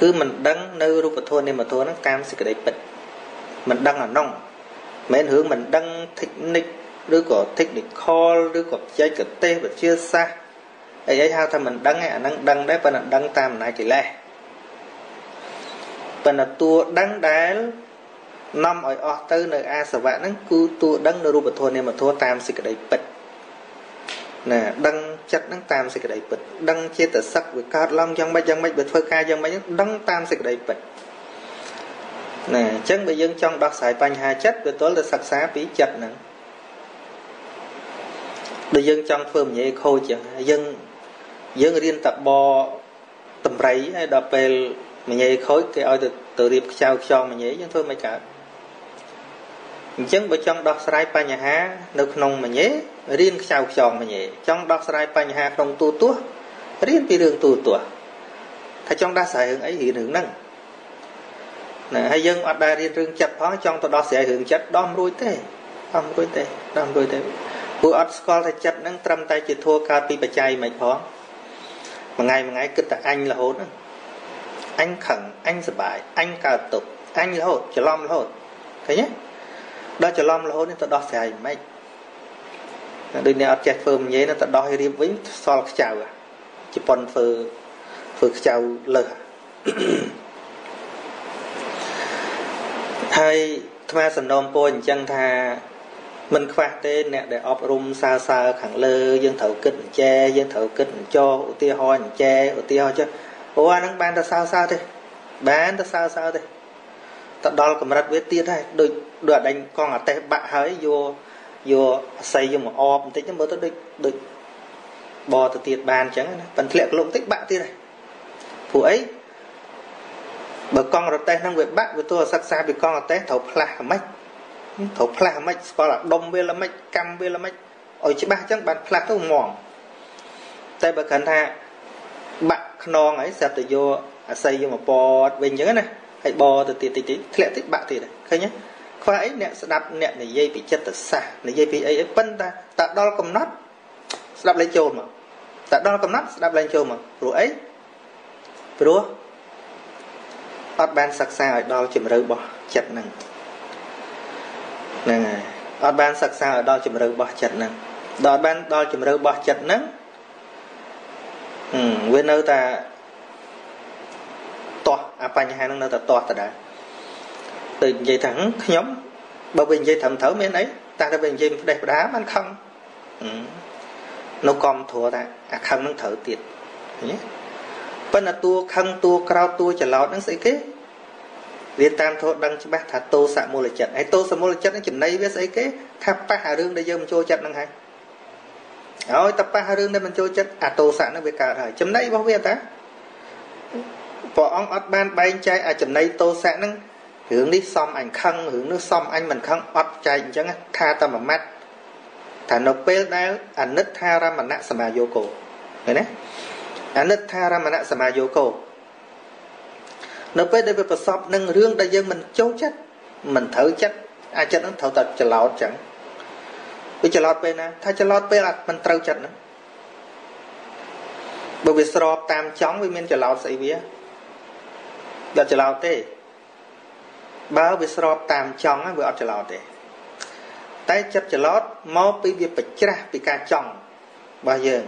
គឺមិនដឹងនៅរូបធម៌នាមធម៌ហ្នឹងតាមសេចក្តីពិតមិនដឹងអានោះមិនរឿងមិនដឹង technique ឬក៏ technical ឬក៏បច្ចេកទេសវិទ្យាសាស្ត្រអីអីហៅថាមិនដឹងឯអាហ្នឹងដឹងដែរប៉ុន្តែដឹងតាមអំណាចកិលេសប៉ុន្តែតួដឹងដែលនាំឲ្យអស់ទៅនៅអាសវៈហ្នឹងគឺតួដឹងនៅរូបធម៌នាមធម៌តាមសេចក្តីពិតណាដឹងចិត្តហ្នឹងតាមសេចក្តីពិតដឹងចេតសិកវាកើតឡើងយ៉ាងម៉េចយ៉ាងម៉េចវាធ្វើការយ៉ាងម៉េចដឹងតាមសេចក្តីពិតណាអញ្ចឹងបើយើងចង់ដោះស្រាយបញ្ហាចិត្តវាទល់តែសិក្សាពីចិត្តហ្នឹង ដូចយើងចង់ធ្វើមញេខូចចឹងយើងយើងរៀនតបតម្រៃហើយដល់ពេលមញេខូចគេឲ្យទៅទៅរៀបខ្ចៅខ្យងមញេយើងធ្វើមិនកើតអញ្ចឹងបើចង់ដោះស្រាយបញ្ហា នៅក្នុងមញេរៀនខ្ចៅខ្យងមញេចង់ដោះស្រាយបញ្ហាក្នុងទូទាស់រៀនពីរឿងទូទាស់ថាចង់ដោះស្រាយរឿងអីរៀនរឿងហ្នឹងណាហើយយើងអត់ដែលរៀនរឿងចិត្តផងចង់ទៅដោះស្រាយរឿងចិត្តដោះមិនរួចទេដោះមិនរួចទេដោះមិនរួចទេ ព្រោះអត់ស្គាល់ថាចិត្តហ្នឹងត្រឹមតែជាធัวកើតពីបច្ច័យមិនផងមួយថ្ងៃមួយថ្ងៃគិតតែអញរហូតហ្នឹងអញខឹងអញសបាយអញកើតទុកអញរហូតច្រឡំរហូតឃើញទេដល់ច្រឡំរហូតនេះទៅដោះស្រាយមិនដូចអ្នកអត់ចេះធ្វើមញេទៅដោះឲ្យរៀបវិញសល់ខ្ចៅជប៉ុនធ្វើធ្វើខ្ចៅលើសហើយថ្មសំណូមពរអញ្ចឹងថា មិនខ្វះទេអ្នកដែលអប់រំសើសើខាងលើយើងត្រូវគិតអញ្ចែយើងត្រូវគិតអញ្ចោឧទាហរណ៍អញ្ចែឧទាហរណ៍ចុះអូអាហ្នឹងបានតែសើសើទេបានតែសើសើទេទៅដល់កម្រិតវាទៀតហើយដូចដូចអដេញកងអតេះបាក់ហើយយកយកអស័យយកមកអបបន្តិចមើលទៅដូចដូចបទៅទៀតបានអញ្ចឹងណាប៉ិនធ្លាក់ក្លុកបន្តិចបាក់ទៀតហើយព្រោះអីបើកង់រទេះហ្នឹងវាបាក់វាទោះសិក្សាពីកង់រទេះត្រូវផ្លាស់ហ្មិច ត្រូវផ្លាស់ហ្មិចស្គាល់អាដុំវាល្មិចកម្មវាល្មិចឲ្យច្បាស់អញ្ចឹងបានផ្លាស់ទៅងងតែបើគ្រាន់ថាបាក់ខ្នងហើយស្រាប់តែយកអាស័យយកមកពតវិញអញ្ចឹងណាហើយបទៅទៀតតិចតិចធ្លាក់តិចបាក់ទៀតឃើញទេខ្វះអីអ្នកស្ដាប់អ្នកនិយាយពីចិត្តសាស្ត្រនិយាយពីអីអីប៉ុន្តែតែដល់កំណត់ស្ដាប់លេងចូលមកតែដល់កំណត់ស្ដាប់លេងចូលមកព្រោះអីព្រោះអត់បានសិក្សាឲ្យដល់ជំរឿរបស់ចិត្តហ្នឹង ហ្នឹងហើយអត់បានសិក្សាឲ្យដល់ជំរឿរបស់ចិត្តហ្នឹងដល់បានដល់ជំរឿរបស់ចិត្តហ្នឹងវានៅតែទាស់អាបញ្ហាហ្នឹងនៅតែទាស់ដដែលទៅនិយាយថាខ្ញុំបើវានិយាយត្រឹមត្រូវមានអីតែតែវានិយាយផ្ដេសផ្ដាបានខឹងនៅកំធัวថាអាខឹងហ្នឹងត្រូវទៀតឃើញទេប៉ុន្តែតួខឹងតួក្រោតតួច្រឡោតហ្នឹងស្អីគេ រៀនតាមធម៌ដឹងច្បាស់ថាតោសមូលចិត្តហើយតោសមូលចិត្តហ្នឹងចំណៃវាស្អីគេថាប៉ះអារឿងដែលយើងមិនចូលចិត្តហ្នឹងហើយហើយតប៉ះរឿងដែលមិនចូលចិត្តអាតោសៈហ្នឹងវាកើតហើយចំណៃរបស់វាតាព្រះអង្គអត់បានបែងចែកអាចំណៃតោសៈហ្នឹងរឿងនេះសំអញខឹងរឿងនោះសំអញមិនខឹងអត់ចែកអញ្ចឹងថាតែមួយម៉ាត់ថានៅពេលដែលអនិច្ចារមណៈសមាយោគោឃើញទេអនិច្ចារមណៈសមាយោគោ នៅពេលដែលវាប្រសពនឹងរឿងដែលយើងមិនចូលចិត្តមិនត្រូវចិត្តអាចចិត្តនឹងត្រូវតែច្រឡោតចឹងវាច្រឡោតពេលណាថាច្រឡោតពេលអត់មិនត្រូវចិត្តហ្នឹងបើវាស្របតាមចង់វាមានច្រឡោតស្អីវាអត់ច្រឡោតទេបើវាស្របតាមចង់វាអត់ច្រឡោតទេតែចិត្តច្រឡោតមកពីវាប្រច្រាស់ពីការចង់របស់យើង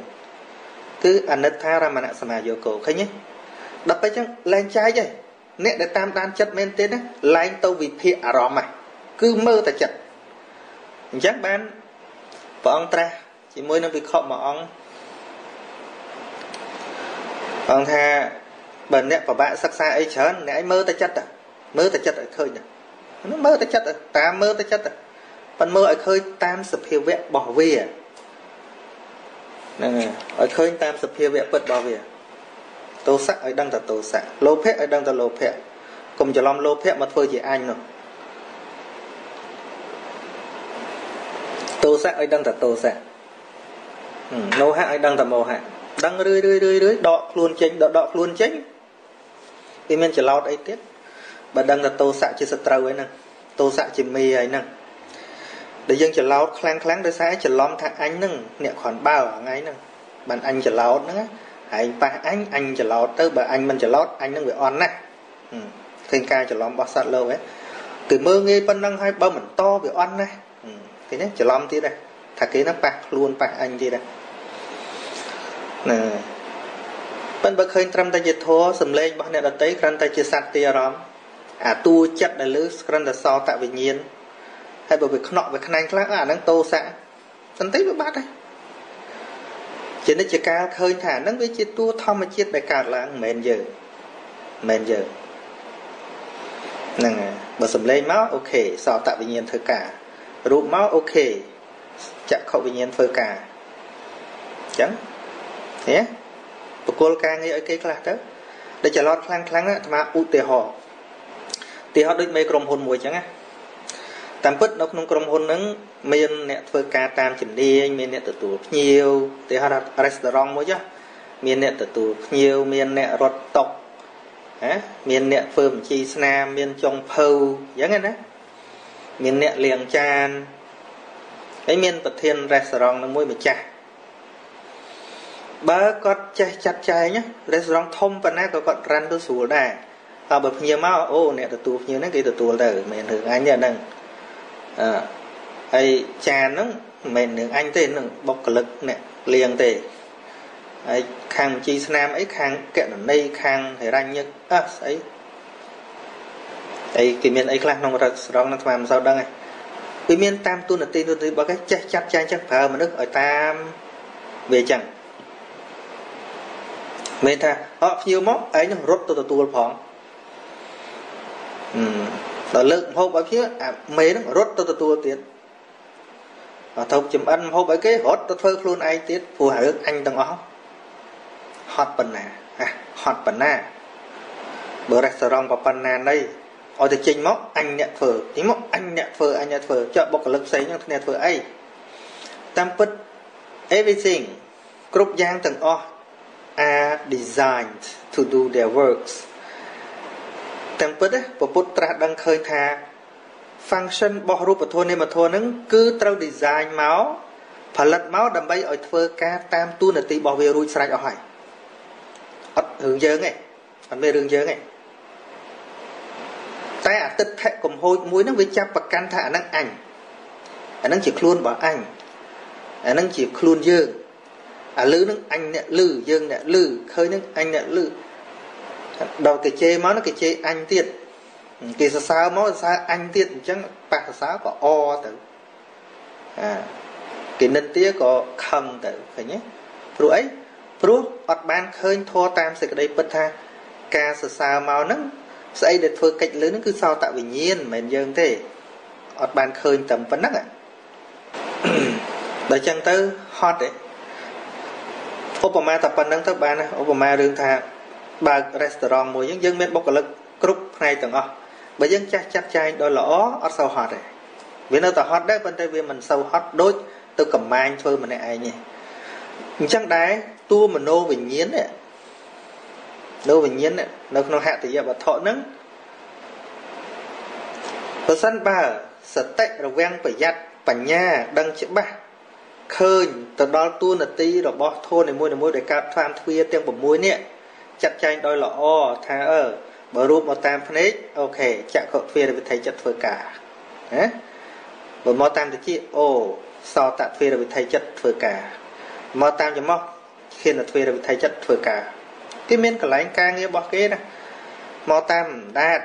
គឺអនិច្ចារមណសមាយោគោឃើញទេដល់ពេលចឹងលែងចាយទេ អ្នកដែលតាមដានចិត្តមែនទេណាឡែងទៅវិភាគអារម្មណ៍គឺមើលតែចិត្តអញ្ចឹងបានព្រះអង្គត្រាស់ជាមួយនឹងវិខមួយអង្គអង្គថាបើអ្នកពិបាកសិក្សាអីច្រើនអ្នកឯងមើលតែចិត្តមើលតែចិត្តឲ្យឃើញនោះមើលតែចិត្តតាមមើលតែចិត្តប៉ុន្តែមើលឲ្យឃើញតាមសភាវៈរបស់វាហ្នឹងហើយឲ្យឃើញតាមសភាវៈពិតរបស់វា ទោសៈឲ្យដឹងតែទោសៈលោភៈឲ្យដឹងតែលោភៈកុំច្រឡំលោភៈមកធ្វើជាអញនោះទោសៈឲ្យដឹងតែទោសៈមោហៈឲ្យដឹងតែមោហៈដឹងរឿយរឿយរឿយរឿយដកខ្លួនចេញដកដកខ្លួនចេញវាមានច្រឡោតអីទៀតបើដឹងតែទោសៈជាសត្រូវហើយហ្នឹងទោសៈជាមេហើយហ្នឹងដែលយើងច្រឡោតខ្លាំងខ្លាំងដោយសារច្រឡំថាអញហ្នឹងអ្នកគ្រាន់បើថ្ងៃហ្នឹងបានអញច្រឡោតហ្នឹង ឯងប៉ះអញអញច្រឡោតទៅបើអញមិនច្រឡោតអញនឹងវាអន់ណាស់ឃើញការច្រឡំរបស់សត្វលោកហ្នឹងគឺមើងងាយប៉ុណ្ណឹងហើយបើមិនតវាអន់ណាឃើញទេច្រឡំទៀតដែរថាគេហ្នឹងប៉ះខ្លួនប៉ះអញទៀតដែរណាប៉ុន្តែបើឃើញត្រឹមតែជាធัวសំឡេងរបស់អ្នកដតីគ្រាន់តែជាសត្វទីអារម្មណ៍អាតួចិត្តដែលលើគ្រាន់តែសតវិញ្ញាណហើយបើវាខ្នក់វាខ្នាញ់ខ្លះអាហ្នឹងតោសៈសន្តិវាបាត់ហើយ ជានិច្ចកាលឃើញថាហ្នឹងវាជាតួធម្មជាតិដែលកើតឡើងមិនមែនយើងមិនមែនយើងហ្នឹងហើយបើសំឡេងមកអូខេសតវិញ្ញាណធ្វើការរូបមកអូខេចក្ខុវិញ្ញាណធ្វើការអញ្ចឹងហ៎បកគលការងារឲ្យគេខ្លះទៅដែលច្រឡត់ខ្លាំងខ្លាំងអាត្មាឧទាហរណ៍ឧទាហរណ៍ដូចមេក្រុមហ៊ុនមួយអញ្ចឹងណា តាមពិតនៅក្នុងក្រុមហ៊ុនហ្នឹងមានអ្នកធ្វើការតាមជំនាញមានអ្នកទទួលភ្ញៀវឧទាហរណ៍ restaurant មួយចាមានអ្នកទទួលភ្ញៀវមានអ្នករត់តុណាមានអ្នកធ្វើបញ្ជីស្នាមមានចុងភៅអញ្ចឹងណាមានអ្នកលាងចានហើយមានប្រធាន restaurant នឹងមួយម្ចាស់បើគាត់ចេះចាត់ចែងណា restaurant ធំប៉ុណ្ណាក៏គាត់ run ទៅស្រួលដែរតែបើភ្ញៀវមកអូអ្នកទទួលភ្ញៀវហ្នឹងគេទទួលទៅមិនរឿងអញទេហ្នឹង អឺហើយចានហ្នឹងមិនមែនរឿងអញទេនឹងបុគ្គលិកអ្នកលាងទេហើយខាងបញ្ជីស្នាមអីខាងកណន័យខាងហិរញ្ញិកអះស្អីអីគេមានអីខ្លះក្នុងរត់ស្រងនឹងស្មានមិនសូវដឹងទេវាមានតាមទូនាទីទូនាទីរបស់គេចេះចាត់ចែងចឹងប្រើមនុស្សឲ្យតាមវាចឹងមានថាអត់ភ្ញៀវមកឯងនឹងរត់ទៅទទួលផង ដល់លើកម្ហូបឲ្យភ្ញៀវអាមេនឹងរត់ទៅទទួលទៀតអត់ទៅចំអិនម្ហូបឲ្យគេរត់ទៅធ្វើខ្លួនឯងទៀតព្រោះរឿងអញទាំងអស់ហត់ប៉ុណ្ណាហត់ប៉ុណ្ណាបើរេស្តូរ៉ង់ក៏ប៉ុណ្ណាណីឲ្យទៅចេញមកអញអ្នកធ្វើចេញមកអញអ្នកធ្វើអញអ្នកធ្វើចុះបុគ្គលិកផ្សេងហ្នឹងគ្នាធ្វើអីតាមពិត everything គ្រប់យ៉ាងទាំងអស់ are designed to do their works តាមពិតពពុទ្ធត្រាស់ដឹងឃើញថា function របស់រូបធម៌នាមធម៌ហ្នឹងគឺត្រូវ design មកផលិតមកដើម្បីឲ្យធ្វើការតាមទូនាទីរបស់វារួចស្រេចអស់ហើយអត់រឿងយើងទេអត់មានរឿងយើងទេតែអតិថិកំហូចមួយហ្នឹងវាចាប់ប្រកាន់ថាអាហ្នឹងអញអាហ្នឹងជាខ្លួនរបស់អញអាហ្នឹងជាខ្លួនយើងអាលឺហ្នឹងអញអ្នកលឺយើងអ្នកលឺឃើញហ្នឹងអញអ្នកលឺ ដល់គេជេរមកគេជេរអញទៀតគេសរសើរមកសរសើរអញទៀតអញ្ចឹងប៉ះសរសើរក៏អទៅអាគេនិន្ទាក៏ខឹងទៅឃើញទេព្រោះអីព្រោះអត់បានឃើញធัวតាមសេចក្តីពិតថា ការសរសើរមកហ្នឹងស្អីដែលធ្វើកិច្ចលើហ្នឹងគឺសោតវិញ្ញាណមិនមែនយើងទេអត់បានឃើញតែប៉ុណ្ណឹងដល់ចឹងទៅហត់ទេឧបមាតែប៉ុណ្្នឹងទៅបានឧបមារឿងថា បើករេស្តូរ៉ង់មួយយើងយើងមានបុគ្គលិកគ្រប់ផ្នែកទាំងអស់បើយើងចាស់ចាត់ចែងដល់ល្អអត់សូវហត់ទេវានៅតែហត់ដែរប៉ុន្តែវាមិនសូវហត់ដូចទៅកំមាញធ្វើម្នាក់ឯងទេអញ្ចឹងដែរតួមโนវិញ្ញាណនេះនៅវិញ្ញាណនៅក្នុងហតិយវត្ថុហ្នឹងបើសិនបើសតិរវាងប្រយ័ត្នបញ្ញាដឹងច្បាស់ឃើញទៅដល់តួនាទីរបស់ធម៌នីមួយៗដែលកើតតាមទ្វាទាំង6នេះ ចាត់ចែងដោយល្អថាអឺបើរូបមកតាមភ្នែកអូខេចក្ខុទ្វារវិធ័យចិត្តធ្វើការណាបើមកតាមតិចអូសតទ្វារវិធ័យចិត្តធ្វើការមកតាមច្រមុះខៀនទ្វារវិធ័យចិត្តធ្វើការគេមានកន្លែងការងាររបស់គេណាមកតាមដាត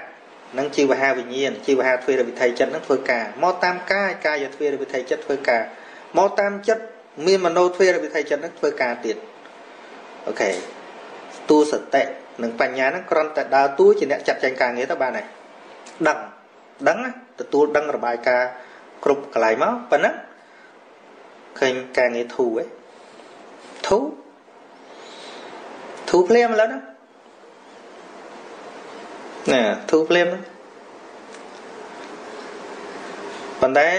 និងជីវហាវិញ្ញាណជីវហាទ្វារវិធ័យចិត្តនឹងធ្វើការមកតាមកាយកាយទ្វារវិធ័យចិត្តធ្វើការមកតាមចិត្តមានមโนទ្វេរវិធ័យចិត្តនឹងធ្វើការទៀតអូខេ តួសតិនិងបញ្ញាហ្នឹងគ្រាន់តែដើរតួជាអ្នកចាត់ចែងការងារទៅបានហើយដឹងដឹងទទួលដឹងរបាយការណ៍គ្រប់កន្លែងមកប៉ុណ្ណឹងឃើញការងារធូឯធូធូភ្លាមឥឡូវណាណាធូភ្លាមប៉ុន្តែ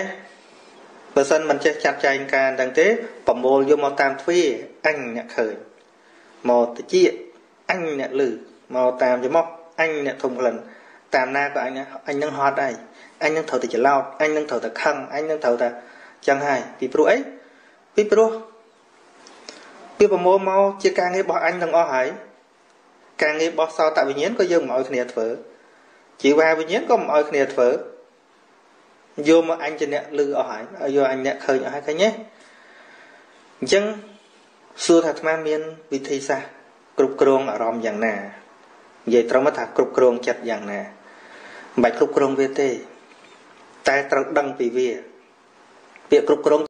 បើសិនមិនចេះចាត់ចែងការដឹងទេប្រមូលយកមកតាមទ្វាអញអ្នកឃើញមកតិច អញអ្នកលឺមកតាមច្រមុះអញអ្នកធំក្លិនតាមណាក៏អញអញនឹងហត់ហើយអញនឹងត្រូវតែច្រឡោតអញនឹងត្រូវតែខឹងអញនឹងត្រូវតែចឹងហើយពីព្រោះអីពីព្រោះពីប្រមូលមកជាការងាររបស់អញទាំងអស់ហើយការងាររបស់សោតវិញ្ញាណក៏យើងមកឲ្យគ្នាធ្វើជីវ៉ាវិញ្ញាណក៏មិនឲ្យគ្នាធ្វើយកមកអញជាអ្នកលឺអស់ហើយយកអញអ្នកឃើញអស់ហើយឃើញទេអញ្ចឹងសួរថាអាត្មាមានវិធីសាស្ត្រ គ្រប់គ្រងអារម្មណ៍យ៉ាងណានិយាយត្រង់មកថាគ្រប់គ្រងចិត្តយ៉ាងណាមិនបាច់គ្រប់គ្រងវាទេ តែត្រូវដឹងពីវាពាក្យគ្រប់គ្រង